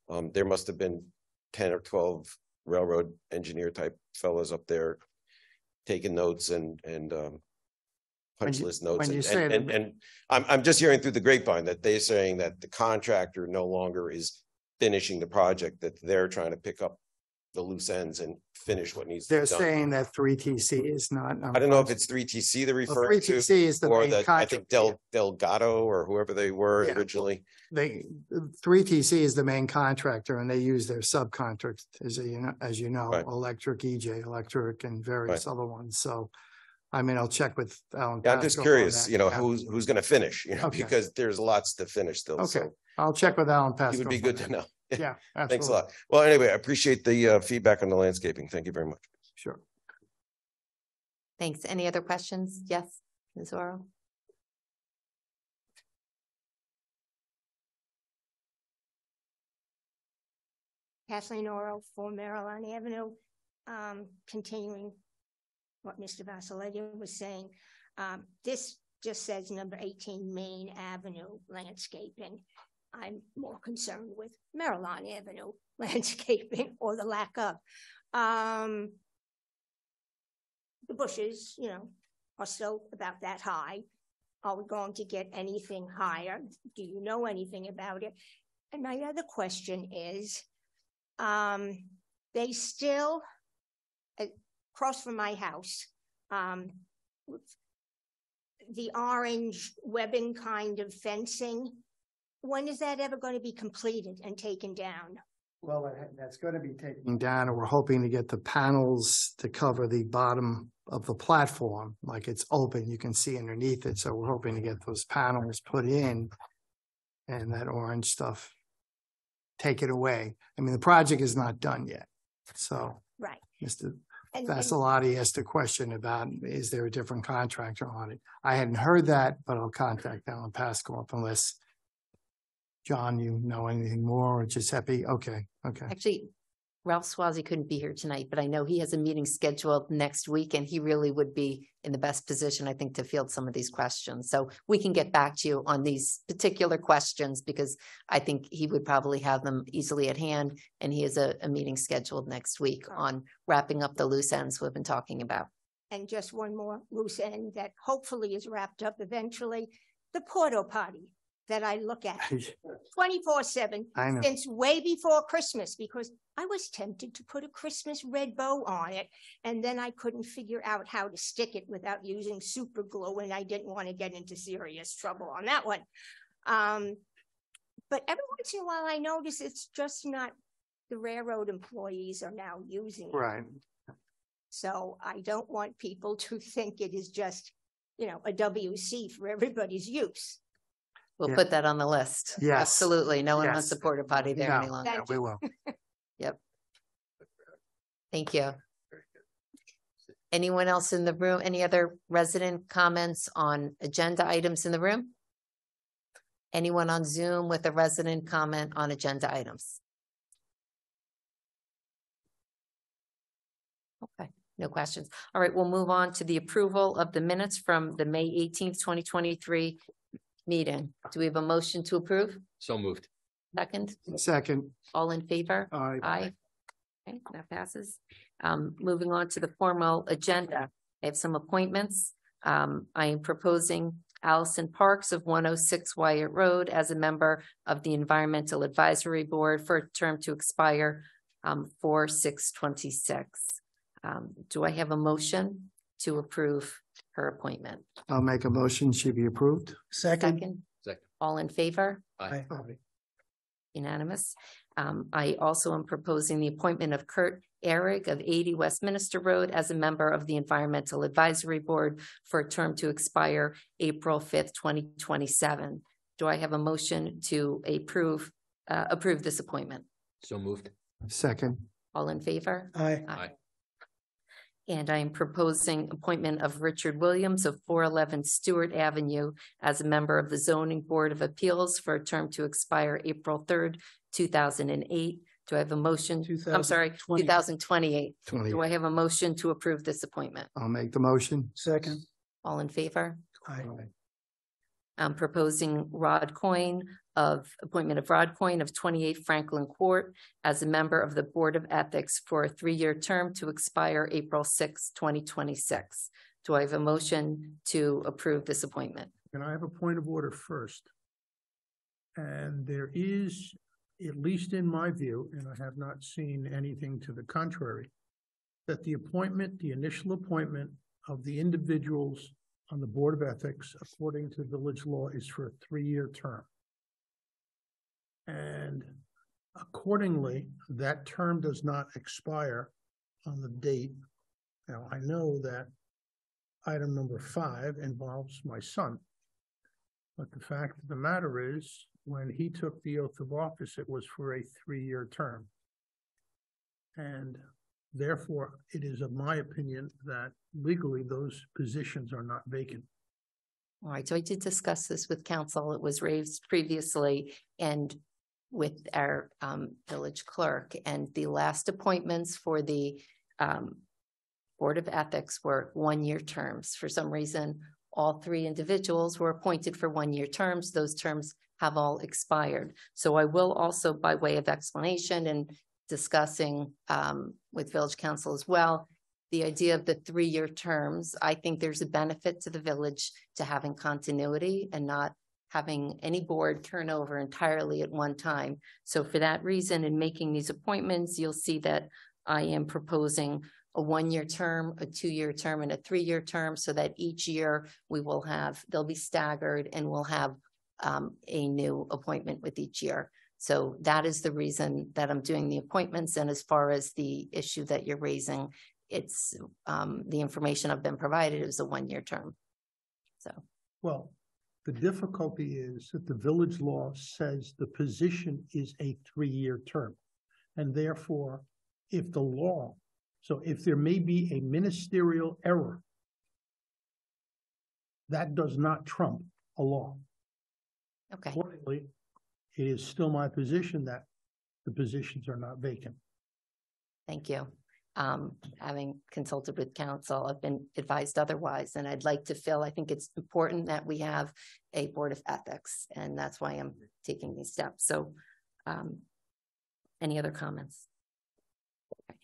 Um, there must have been ten or twelve railroad engineer type fellows up there taking notes and, and, um, punch you- list notes. and- And, and, and I'm, I'm just hearing through the grapevine that they're saying that the contractor no longer is finishing the project, that they're trying to pick up the loose ends and finish what needs to be They're done. saying that three TC is not. I don't know if it's three TC they're Well, referring to. 3TC is the Or main the, I think Del, Delgado or whoever they were Yeah. originally. They, three TC is the main contractor and they use their subcontract, as you know, as you know, Right. Electric, EJ Electric and various Right. other ones. So, I mean, I'll check with Alan. Yeah, I'm just Pasco on curious, that. you know, Yeah. who's, who's gonna finish, you know, Okay. because there's lots to finish still, Okay, so I'll check with Alan it would be good to know. Yeah, Thanks a lot. Well, anyway, I appreciate the uh, feedback on the landscaping. Thank you very much. Sure. Thanks. Any other questions? Yes, Ms. Oro? Kathleen Oro, for Merillon Avenue. Um, continuing what Mr. Vassiletti was saying. Um, this just says number eighteen Main Avenue landscaping. I'm more concerned with Merillon Avenue landscaping or the lack of. Um, the bushes, you know, are still about that high. Are we going to get anything higher? Do you know anything about it? And my other question is, um, they still, across from my house, um, the orange webbing kind of fencing, when is that ever going to be completed and taken down? Well, that- that's going to be taken down and we're hoping to get the panels to cover the bottom of the platform, like it's open, you can see underneath it. So we're hoping to get those panels put in and that orange stuff take it away. I mean, the project is not done yet. So Right. Mr. Vassalotti asked a question about, is there a different contractor on it? I hadn't heard that, but I'll contact Alan Pascal unless John, you know anything more or Giuseppe? Okay, okay. Actually, Ralph Suozzi couldn't be here tonight, but I know he has a meeting scheduled next week and he really would be in the best position, I think, to field some of these questions. So we can get back to you on these particular questions because I think he would probably have them easily at hand. And he has a, a meeting scheduled next week on wrapping up the loose ends we've been talking about. And just one more loose end that hopefully is wrapped up eventually, the porta potty that I look at twenty-four seven since way before Christmas because I was tempted to put a Christmas red bow on it. And then I couldn't figure out how to stick it without using super glue and I didn't want to get into serious trouble on that one. Um, but every once in a while I notice it's just not, the railroad employees are now using it. Right. So I don't want people to think it is just, you know, a WC for everybody's use. We'll Yeah. put that on the list. Yes. Absolutely. No one wants Yes. to porta potty there any No, longer. no, We will. Yep. Thank you. Anyone else in the room? Any other resident comments on agenda items in the room? Anyone on Zoom with a resident comment on agenda items? Okay, no questions. All right, we'll move on to the approval of the minutes from the May eighteenth, twenty twenty-three meeting. Do we have a motion to approve? So moved. Second? Second. All in favor? Aye. Aye. Okay, that passes. Um, moving on to the formal agenda. I have some appointments. Um, I am proposing Allison Parks of one oh six Wyatt Road as a member of the Environmental Advisory Board for a term to expire um, four, six, twenty-six. Um, do I have a motion to approve her appointment? I'll make a motion. She be approved. Second? Second. All in favor? Aye. Aye. Unanimous. Um, I also am proposing the appointment of Kurt Eric of eighty Westminster Road as a member of the Environmental Advisory Board for a term to expire April fifth, twenty twenty-seven. Do I have a motion to approve, uh, approve this appointment? So moved. Second. All in favor? Aye. Aye. And I am proposing appointment of Richard Williams of four eleven Stewart Avenue as a member of the Zoning Board of Appeals for a term to expire April third, two thousand and eight. Do I have a motion? I'm sorry, two 2020. thousand twenty-eight. Twenty. Do I have a motion to approve this appointment? I'll make the motion. Second. All in favor? Aye. I'm proposing Rod Coyne of appointment of Rod Coyne of twenty-eight Franklin Court as a member of the Board of Ethics for a three-year term to expire April sixth, twenty twenty-six. Do I have a motion to approve this appointment? And I have a point of order first. And there is, at least in my view, and I have not seen anything to the contrary, that the appointment, the initial appointment of the individuals on the Board of Ethics, according to village law, is for a three-year term. And accordingly, that term does not expire on the date. Now, I know that item number five involves my son. But the fact of the matter is, when he took the oath of office, it was for a three-year term. And therefore, it is of my opinion that legally those positions are not vacant. All right, so I did discuss this with counsel. It was raised previously and with our um village clerk and the last appointments for the um Board of Ethics were one-year terms. For some reason, all three individuals were appointed for one-year terms. Those terms have all expired. So I will also, by way of explanation and discussing um with village counsel as well, the idea of the three-year terms, I think there's a benefit to the village to having continuity and not having any board turn over entirely at one time. So for that reason, in making these appointments, you'll see that I am proposing a one-year term, a two-year term, and a three-year term, so that each year we will have, they'll be staggered and we'll have um, a new appointment with each year. So that is the reason that I'm doing the appointments. And as far as the issue that you're raising, it's um, the information I've been provided is a one-year term. So, Well, the difficulty is that the village law says the position is a three-year term. And therefore, if the law, so if there may be a ministerial error, that does not trump a law. okay, Accordingly, it is still my position that the positions are not vacant. thank you. Um, having consulted with counsel, I've been advised otherwise, and I'd like to feel, I think it's important that we have a Board of Ethics, and that's why I'm taking these steps. So, um, any other comments? Okay.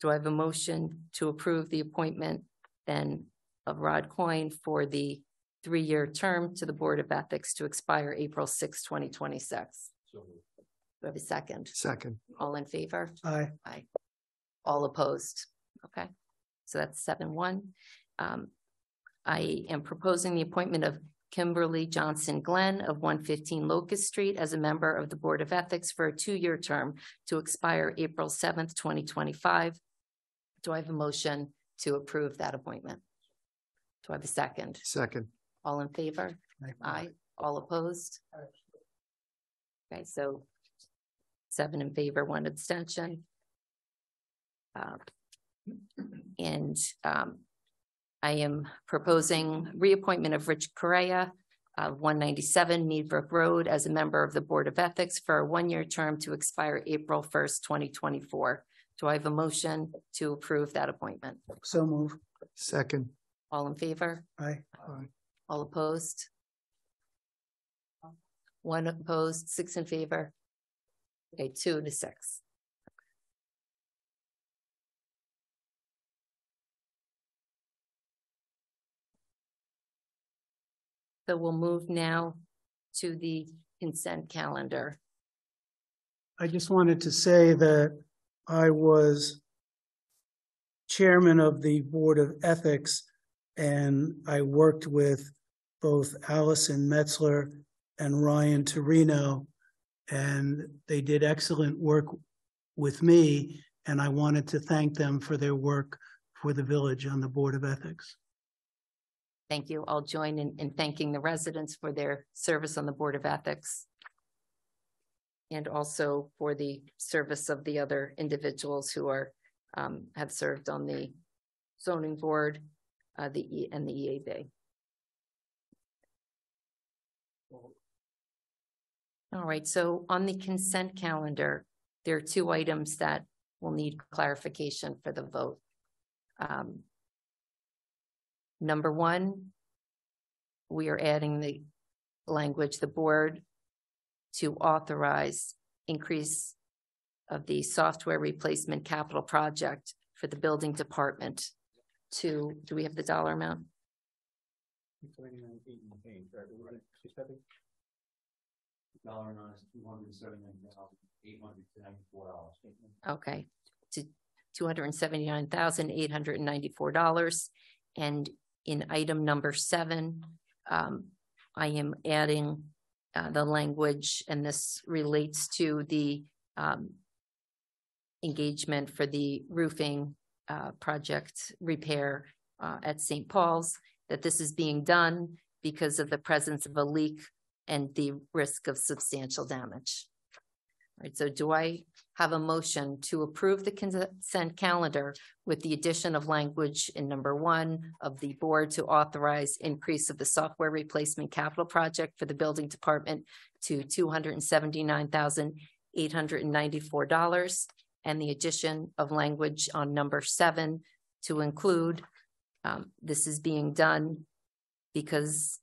Do I have a motion to approve the appointment then of Rod Coyne for the three-year term to the Board of Ethics to expire April 6, twenty twenty-six. Do I have a second? Second. All in favor? Aye. Aye. All opposed? Okay, so that's seven one. Um, I am proposing the appointment of Kimberly Johnson Glenn of one fifteen Locust Street as a member of the Board of Ethics for a two-year term to expire April seventh, twenty twenty-five. Do I have a motion to approve that appointment? Do I have a second? Second. All in favor? Aye. All opposed? Okay, so seven in favor, one abstention. Uh, And um, I am proposing reappointment of Rich Correa of one ninety-seven Meadbrook Road as a member of the Board of Ethics for a one-year term to expire April first, twenty twenty-four. Do I have a motion to approve that appointment? So move. Second. All in favor? Aye. All opposed? One opposed, six in favor. Okay, two to six. So we'll move now to the consent calendar. I just wanted to say that I was chairman of the Board of Ethics, and I worked with both Allison Metzler and Ryan Torino, and they did excellent work with me, and I wanted to thank them for their work for the village on the Board of Ethics. Thank you. I'll join in, in thanking the residents for their service on the Board of Ethics. And also for the service of the other individuals who are, um, have served on the zoning board, uh, the E and the EAB. All right, so on the consent calendar, there are two items that will need clarification for the vote. Um, Number one, we are adding the language, the board to authorize increase of the software replacement capital project for the building department to, do we have the dollar amount? Dollar amount is two hundred seventy-nine thousand, eight hundred ninety-four dollars. Okay, to two hundred seventy-nine thousand, eight hundred ninety-four dollars. And in item number seven, um, I am adding uh, the language, and this relates to the um, engagement for the roofing uh, project repair uh, at St. Paul's, that this is being done because of the presence of a leak and the risk of substantial damage. All right, so do I have a motion to approve the consent calendar with the addition of language in number one of the board to authorize increase of the software replacement capital project for the building department to two hundred and the addition of language on number seven to include um, this is being done because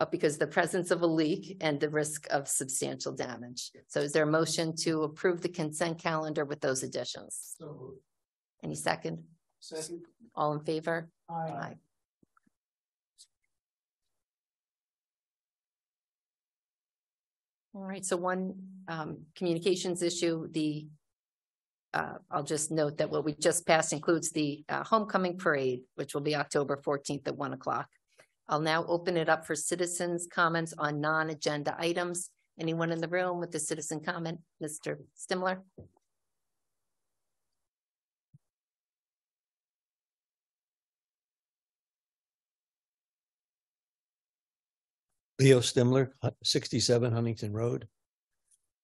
uh, because the presence of a leak and the risk of substantial damage. So is there a motion to approve the consent calendar with those additions? Any second? Second. All in favor? Aye. All right, so one um communications issue, the uh, I'll just note that what we just passed includes the uh, homecoming parade, which will be October fourteenth at one o'clock. I'll now open it up for citizens' comments on non-agenda items. Anyone in the room with a citizen comment? Mr. Stimler? Leo Stimler, sixty-seven Huntington Road.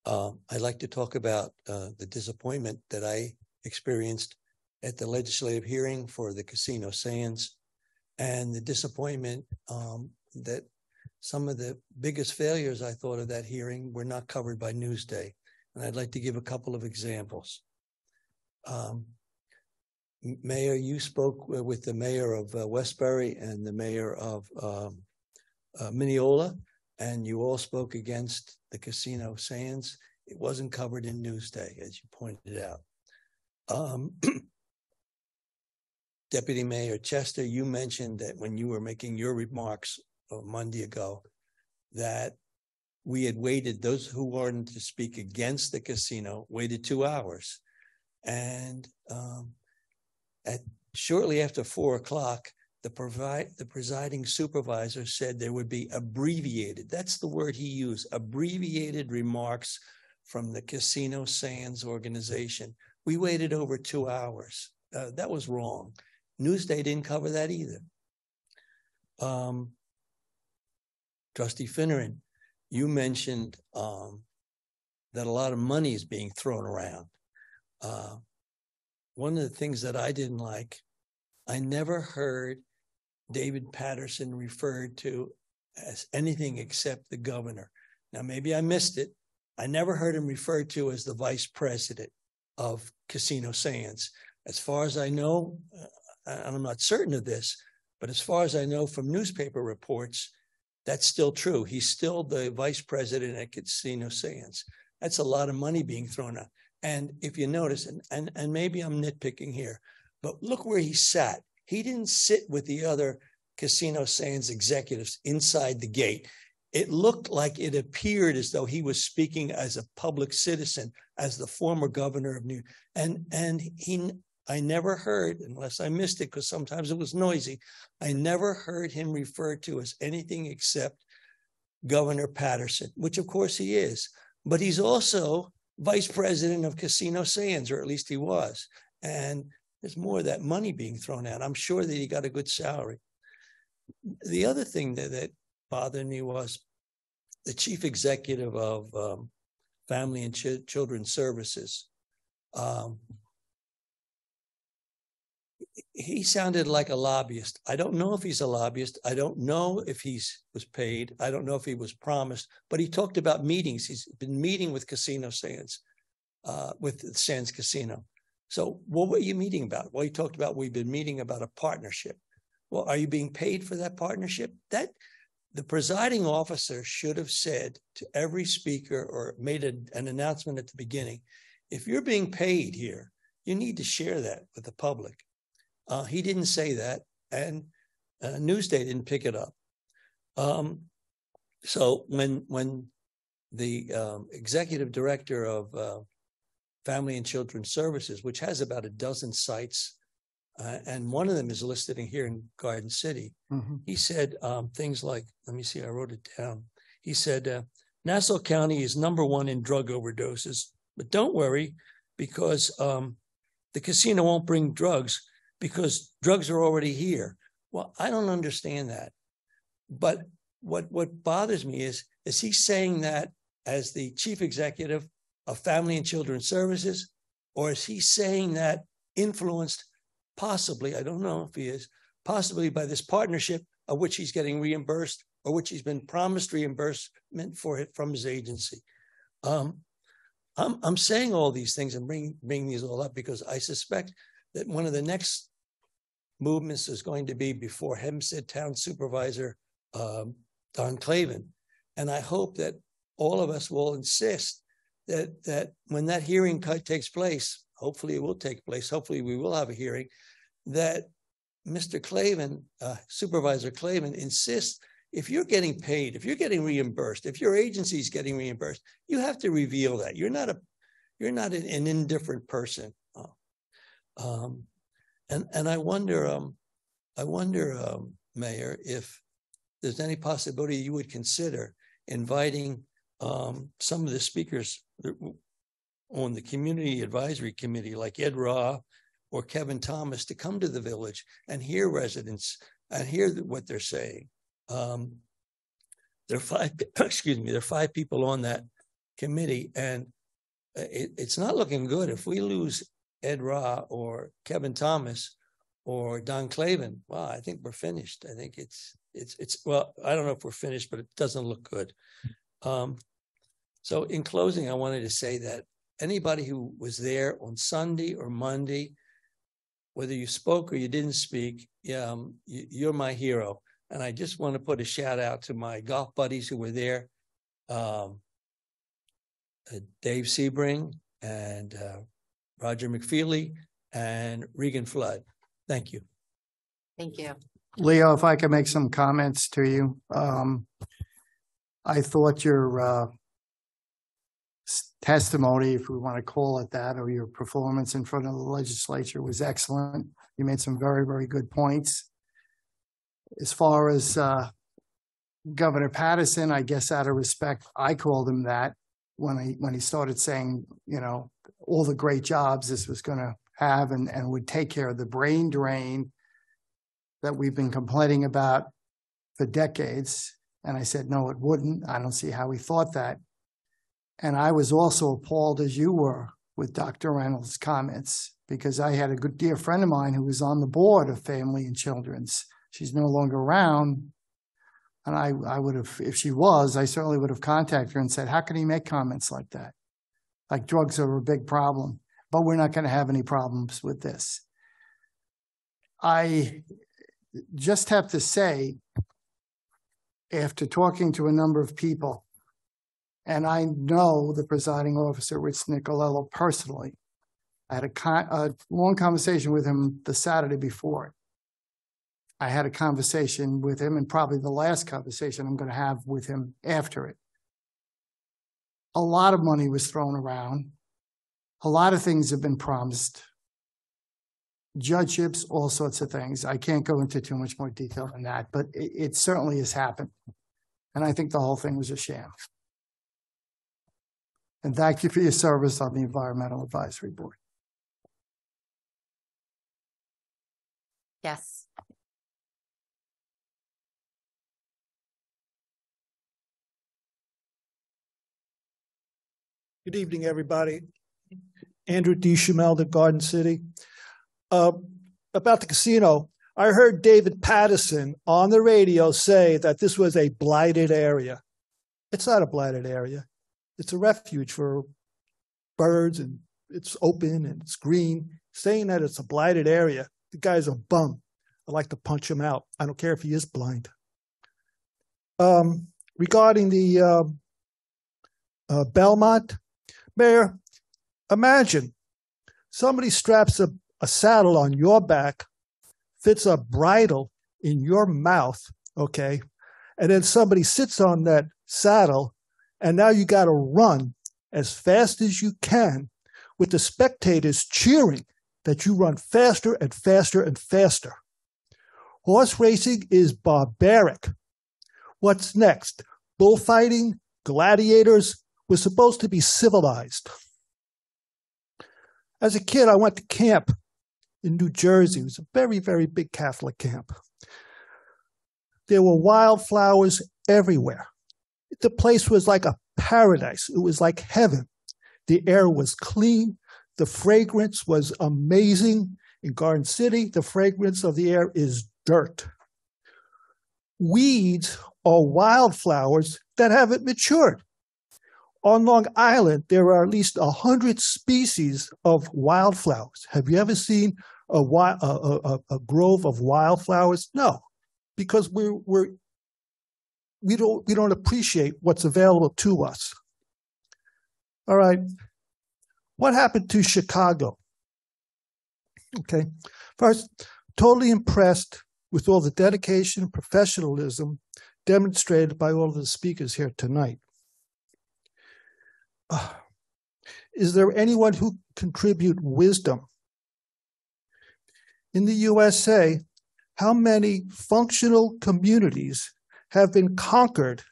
Uh, I'd like to talk about, uh, the disappointment that I experienced at the legislative hearing for the casino sands and the disappointment, um, that some of the biggest failures I thought of that hearing were not covered by Newsday. And I'd like to give a couple of examples. Um, Mayor, you spoke with the mayor of uh, Westbury and the mayor of, um, uh, Mineola, and you all spoke against the casino sands It wasn't covered in Newsday, as you pointed out. Um, Deputy Mayor Chester, you mentioned that when you were making your remarks a Monday ago, that we had waited, those who wanted to speak against the casino waited two hours. And um, at shortly after four o'clock, the provide, the presiding supervisor said there would be abbreviated, that's the word he used, abbreviated remarks from the Casino Sands organization. We waited over two hours. Uh, that was wrong. Newsday didn't cover that either. Um, Trustee Finneran, you mentioned um, that a lot of money is being thrown around. Uh, one of the things that I didn't like, I never heard David Paterson referred to as anything except the governor. Now, maybe I missed it. I never heard him referred to as the vice president of Casino Sands. As far as I know, uh, and I'm not certain of this, but as far as I know from newspaper reports, that's still true. He's still the vice president at Casino Sands. That's a lot of money being thrown out. And if you notice, and, and, and maybe I'm nitpicking here, but look where he sat. He didn't sit with the other Casino Sands executives inside the gate. It looked like it appeared as though he was speaking as a public citizen, as the former governor of New and and he I never heard, unless I missed it, because sometimes it was noisy, I never heard him referred to as anything except Governor Paterson, which of course he is. But he's also vice president of Casino Sands, or at least he was. And there's more of that money being thrown out. I'm sure that he got a good salary. The other thing that, that bothered me was the chief executive of um, Family and Ch- Children's Services. Um, he sounded like a lobbyist. I don't know if he's a lobbyist. I don't know if he was paid. I don't know if he was promised, but he talked about meetings. He's been meeting with Casino Sands, uh, with Sands Casino. So what were you meeting about? Well, you talked about we've been meeting about a partnership. Well, are you being paid for that partnership? That the presiding officer should have said to every speaker or made a, an announcement at the beginning, if you're being paid here, you need to share that with the public. Uh, he didn't say that, and uh, Newsday didn't pick it up. Um, so when when the um, executive director of uh, Family and Children's Services, which has about a dozen sites, uh, and one of them is listed in here in Garden City, Mm-hmm. he said um, things like, "Let me see, I wrote it down." He said, uh, "Nassau County is number one in drug overdoses, but don't worry because um, the casino won't bring drugs." because drugs are already here. Well, I don't understand that. But what what bothers me is is he saying that as the chief executive of Family and Children's Services, or is he saying that influenced possibly, I don't know if he is, possibly by this partnership of which he's getting reimbursed or which he's been promised reimbursement for it from his agency. Um, I'm, I'm saying all these things and bringing, bringing these all up because I suspect that one of the next movements is going to be before Hempstead Town Supervisor um, Don Clavin. And I hope that all of us will insist that that when that hearing takes place, hopefully it will take place, hopefully we will have a hearing, that Mr. Clavin, uh, Supervisor Clavin insists if you're getting paid, if you're getting reimbursed, if your agency is getting reimbursed, you have to reveal that. You're not a you're not an, an indifferent person. Uh, um, and and I wonder, um, I wonder, um, Mayor, if there's any possibility you would consider inviting um, some of the speakers on the Community Advisory Committee, like Ed Ra or Kevin Thomas, to come to the village and hear residents and hear what they're saying. Um, there are five, excuse me, there are five people on that committee, and it, it's not looking good. If we lose Ed Ra or Kevin Thomas or Don Clavin, well, I think we're finished. I think it's it's it's well, I don't know if we're finished, but it doesn't look good. Um, so in closing, I wanted to say that anybody who was there on Sunday or Monday, whether you spoke or you didn't speak, um, you, you're my hero. And I just want to put a shout out to my golf buddies who were there. Um, uh, Dave Sebring and uh, Roger McFeely and Regan Flood. Thank you. Thank you. Leo, if I could make some comments to you. Um, I thought your, uh, s- testimony, if we want to call it that, or your performance in front of the legislature was excellent. You made some very, very good points. As far as, uh, Governor Paterson, I guess out of respect, I called him that when he, when he started saying, you know, all the great jobs this was going to have and, and would take care of the brain drain that we've been complaining about for decades. And I said, no, it wouldn't. I don't see how he thought that. And I was also appalled as you were with Dr. Reynolds' comments because I had a good dear friend of mine who was on the board of Family and Children's. She's no longer around. And I, I would have, if she was, I certainly would have contacted her and said, how can he make comments like that? Like drugs are a big problem, but we're not going to have any problems with this. I just have to say, after talking to a number of people, and I know the presiding officer, Rich Nicolello, personally. I had a con- a long conversation with him the Saturday before. I had a conversation with him and probably the last conversation I'm going to have with him after it. A lot of money was thrown around. A lot of things have been promised. Judgeships, all sorts of things. I can't go into too much more detail than that, but it, it certainly has happened. And I think the whole thing was a sham. And thank you for your service on the Environmental Advisory Board. Yes. Good evening, everybody. Andrew D. Chamel, the Garden City. Uh, about the casino, I heard David Paterson on the radio say that this was a blighted area. It's not a blighted area. It's a refuge for birds and it's open and it's green. Saying that it's a blighted area, the guy's a bum. I'd like to punch him out. I don't care if he is blind. Um, regarding the uh, uh, Belmont, Mayor, imagine somebody straps a, a saddle on your back, fits a bridle in your mouth, okay, and then somebody sits on that saddle, and now you got to run as fast as you can with the spectators cheering that you run faster and faster and faster. Horse racing is barbaric. What's next? Bullfighting? Gladiators? We're supposed to be civilized. As a kid, I went to camp in New Jersey. It was a very, very big Catholic camp. There were wildflowers everywhere. The place was like a paradise. It was like heaven. The air was clean. The fragrance was amazing. In Garden City, the fragrance of the air is dirt. Weeds are wildflowers that haven't matured. On Long Island, there are at least a hundred species of wildflowers. Have you ever seen a, a, a, a- a grove of wildflowers? No, because we're, we're, we don't, we don't appreciate what's available to us. All right. What happened to Chicago? Okay. First, totally impressed with all the dedication and professionalism demonstrated by all of the speakers here tonight. Uh, is there anyone who contribute wisdom? In the USA, how many functional communities have been conquered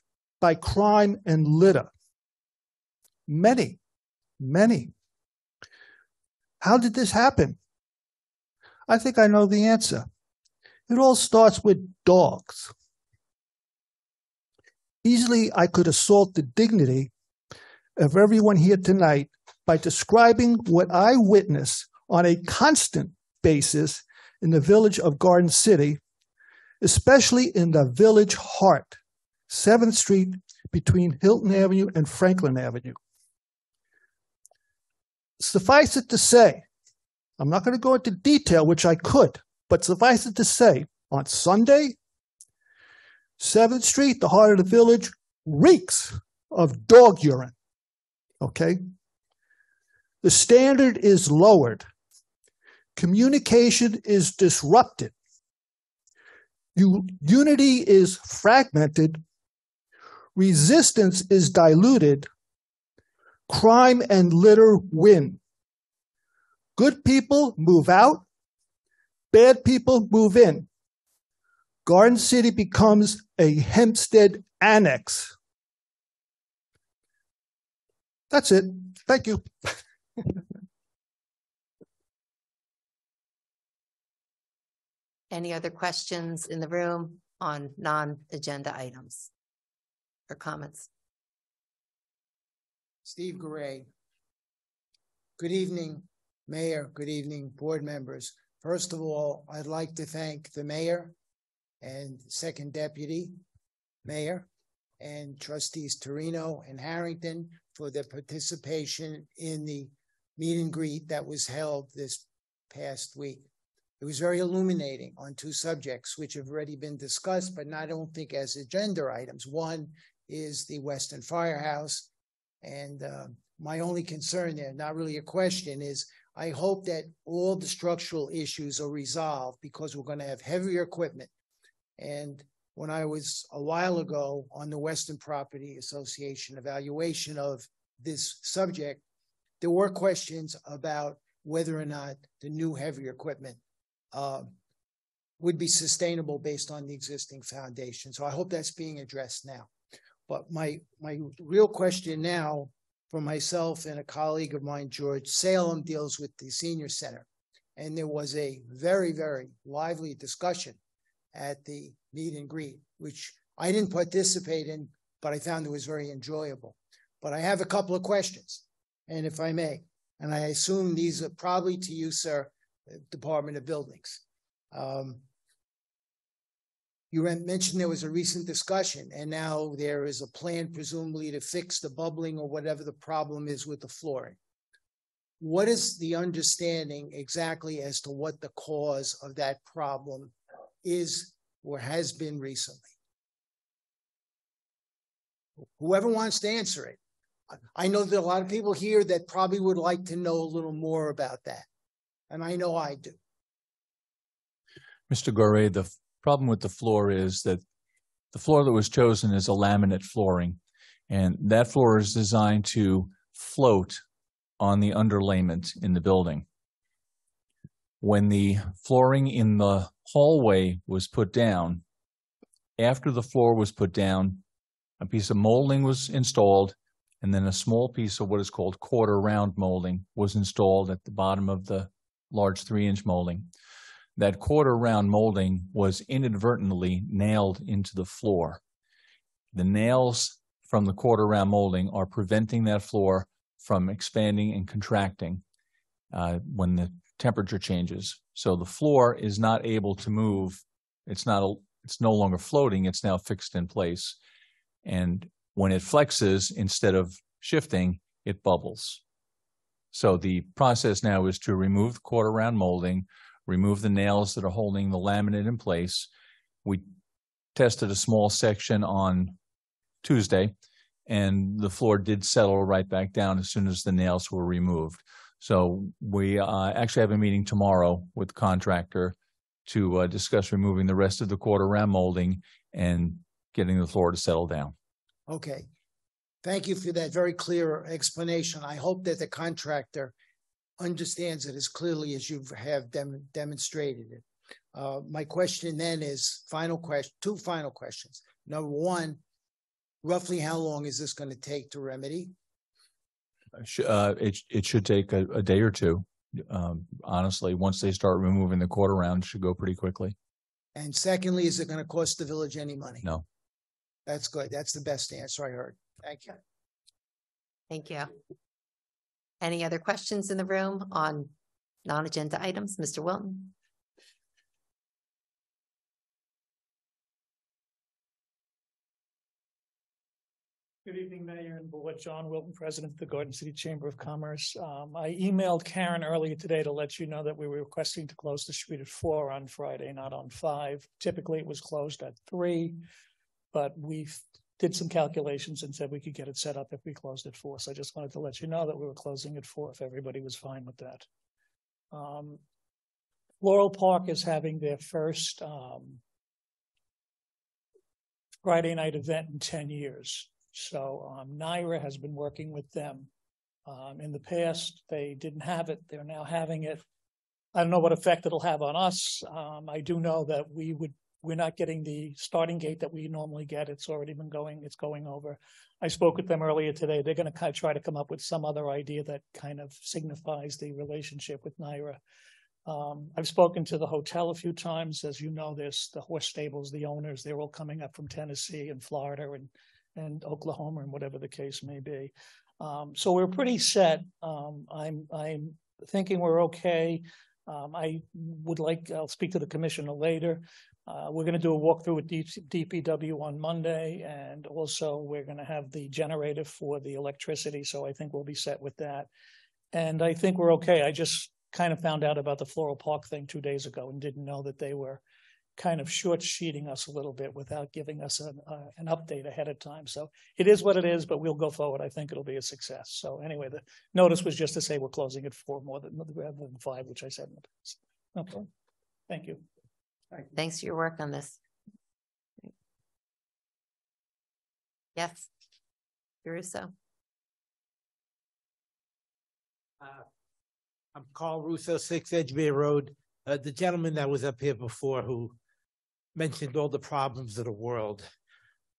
by crime and litter? Many, many. How did this happen? I think I know the answer. It all starts with dogs. Easily, I could assault the dignity of everyone here tonight by describing what I witness on a constant basis in the village of Garden City, especially in the village heart, 7th Street between Hilton Avenue and Franklin Avenue. Suffice it to say, I'm not going to go into detail, which I could, but suffice it to say, on Sunday, 7th Street, the heart of the village, reeks of dog urine. Okay? The standard is lowered. Communication is disrupted. U- unity is fragmented. Resistance is diluted. Crime and litter win. Good people move out. Bad people move in. Garden City becomes a Hempstead annex. That's it. Thank you. Any other questions in the room on non-agenda items? Or comments? Steve Gray. Good evening, Mayor. Good evening, board members. First of all, I'd like to thank the mayor and second deputy mayor and trustees Torino and Harrington for their participation in the meet and greet that was held this past week. It was very illuminating on two subjects which have already been discussed, but not, I don't think as agenda items. One is the Western Firehouse. And uh, my only concern there, not really a question, is I hope that all the structural issues are resolved because we're going to have heavier equipment. And when I was a while ago on the Western Property Association evaluation of this subject, there were questions about whether or not the new heavier equipment uh, would be sustainable based on the existing foundation. So I hope that's being addressed now. But my my real question now for myself and a colleague of mine, George Salem, deals with the senior center. And there was a very, very lively discussion at the meet and greet, which I didn't participate in, but I found it was very enjoyable. But I have a couple of questions, and if I may, and I assume these are probably to you, sir, Department of Buildings. Um, you mentioned there was a recent discussion, and now there is a plan presumably to fix the bubbling or whatever the problem is with the flooring. What is the understanding exactly as to what the cause of that problem is or has been recently? Whoever wants to answer it. I know that a lot of people here that probably would like to know a little more about that. And I know I do. Mr. Gore, the problem with the floor is that the floor that was chosen is a laminate flooring. And that floor is designed to float on the underlayment in the building. When the flooring in the hallway was put down, after the floor was put down, a piece of molding was installed, and then a small piece of what is called quarter round molding was installed at the bottom of the large three inch molding. That quarter round molding was inadvertently nailed into the floor. The nails from the quarter round molding are preventing that floor from expanding and contracting uh, when the temperature changes. So the floor is not able to move. It's not. A, it's no longer floating. It's now fixed in place. And when it flexes, instead of shifting, it bubbles. So the process now is to remove the quarter round molding, remove the nails that are holding the laminate in place. We tested a small section on Tuesday, and the floor did settle right back down as soon as the nails were removed. So we uh, actually have a meeting tomorrow with the contractor to uh, discuss removing the rest of the quarter round molding and getting the floor to settle down. Okay. Thank you for that very clear explanation. I hope that the contractor understands it as clearly as you have dem- demonstrated it. Uh, my question then is final question, two final questions. Number one, roughly how long is this going to take to remedy? Uh, it, it should take a, a day or two. Um, honestly, once they start removing the quarter round, it should go pretty quickly. And secondly, is it going to cost the village any money? No. That's good. That's the best answer I heard. Thank you. Thank you. Any other questions in the room on non-agenda items? Mr. Wilton? Good evening, Mayor and Board. John Wilton, President of the Garden City Chamber of Commerce. Um, I emailed Karen earlier today to let you know that we were requesting to close the street at four on Friday, not on five. Typically, it was closed at three, but we did some calculations and said we could get it set up if we closed at four. So I just wanted to let you know that we were closing at four if everybody was fine with that. Um, Laurel Park is having their first um, Friday night event in ten years. So um, Naira has been working with them. Um, in the past, they didn't have it. They're now having it. I don't know what effect it'll have on us. Um, I do know that we would, we're not getting the starting gate that we normally get. It's already been going, it's going over. I spoke with them earlier today. They're gonna kind of try to come up with some other idea that kind of signifies the relationship with NYRA. Um, I've spoken to the hotel a few times. As you know, there's the horse stables, the owners, they're all coming up from Tennessee and Florida and, and Oklahoma and whatever the case may be. Um, so we're pretty set. Um, I'm, I'm thinking we're okay. Um, I would like, I'll speak to the commissioner later. Uh, we're going to do a walkthrough with DPW on Monday, and also we're going to have the generator for the electricity. So I think we'll be set with that. And I think we're okay. I just kind of found out about the Floral Park thing two days ago and didn't know that they were kind of short sheeting us a little bit without giving us an, uh, an update ahead of time. So it is what it is, but we'll go forward. I think it'll be a success. So anyway, the notice was just to say we're closing at four more than rather than five, which I said in the past. Okay, thank you. Thanks for your work on this. Yes. Caruso. Uh, I'm Carl Russo, Six Edgemere Road. Uh, the gentleman that was up here before who mentioned all the problems of the world.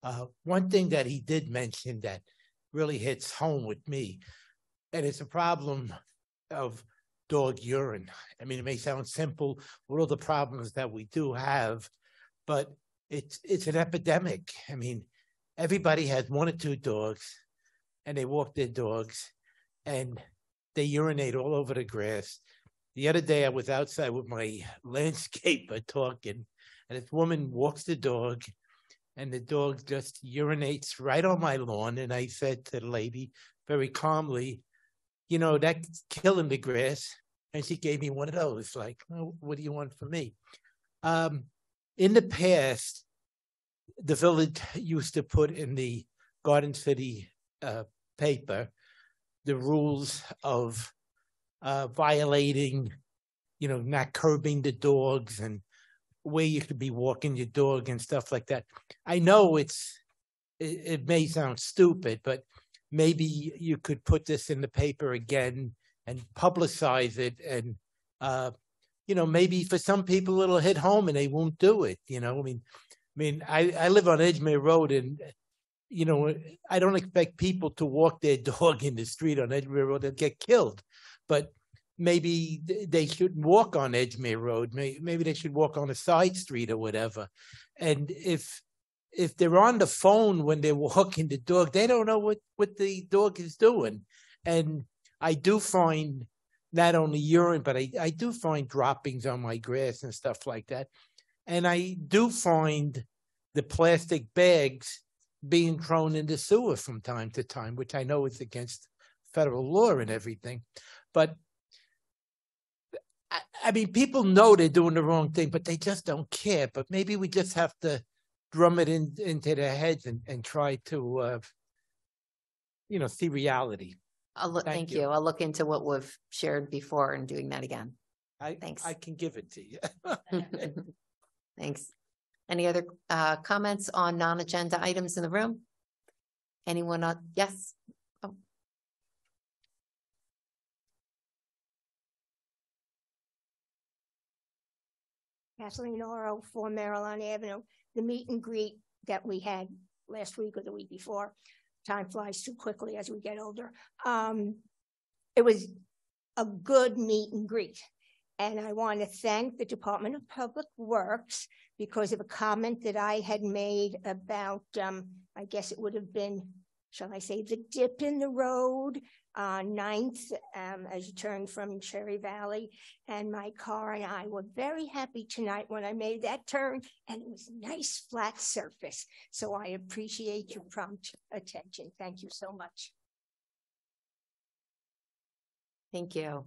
Uh, one thing that he did mention that really hits home with me, and it's a problem of dog urine. I mean, it may sound simple with all the problems that we do have, but it's it's an epidemic. I mean, everybody has one or two dogs, and they walk their dogs, and they urinate all over the grass. The other day, I was outside with my landscaper talking, and this woman walks the dog, and the dog just urinates right on my lawn. And I said to the lady very calmly, You know, that's killing the grass. And she gave me one of those, like, oh, What do you want from me? Um, in the past, the village used to put in the Garden City uh, paper the rules of uh, violating, you know, not curbing the dogs and where you could be walking your dog and stuff like that. I know it's it, it may sound stupid, but maybe you could put this in the paper again and publicize it and uh you know maybe for some people it'll hit home and they won't do it you know? I mean i mean i i live on edgemere road and you know i don't expect people to walk their dog in the street on edgemere road. And get killed. But maybe they shouldn't walk on edgemere road. Maybe they should walk on a side street or whatever. And if if they're on the phone when they're walking the dog they don't know what what the dog is doing. And I do find not only urine, but I, I do find droppings on my grass and stuff like that. And I do find the plastic bags being thrown in the sewer from time to time, which I know is against federal law and everything. But I, I mean, people know they're doing the wrong thing, but they just don't care. But maybe we just have to drum it in, into their heads and, and try to, uh, you know, see reality. I'll look, Thank thank you. you. I'll look into what we've shared before and doing that again. I, Thanks. I can give it to you. Thanks. Any other uh comments on non-agenda items in the room? Anyone, uh, yes? Oh, Kathleen Oro, Four Maryland Avenue, the meet and greet that we had last week or the week before. Time flies too quickly as we get older. Um, it was a good meet and greet. And I want to thank the Department of Public Works because of a comment that I had made about, um, I guess it would have been, shall I say, the dip in the road, uh, Ninth, um, as you turn from Cherry Valley. And my car and I were very happy tonight when I made that turn and it was nice flat surface. So I appreciate your prompt attention. Thank you so much. Thank you.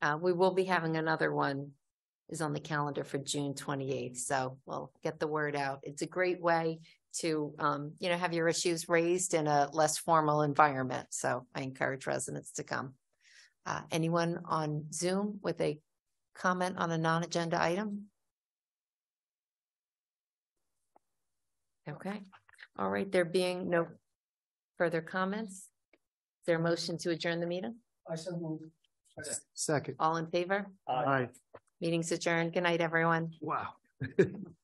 Uh, we will be having another one is on the calendar for June twenty-eighth, so we'll get the word out. It's a great way to, um, you know, have your issues raised in a less formal environment. So I encourage residents to come. Uh, anyone on Zoom with a comment on a non-agenda item? Okay, all right, there being no further comments. Is there a motion to adjourn the meeting? I said move. Second. All in favor? Aye. Meeting's adjourned. Good night, everyone. Wow.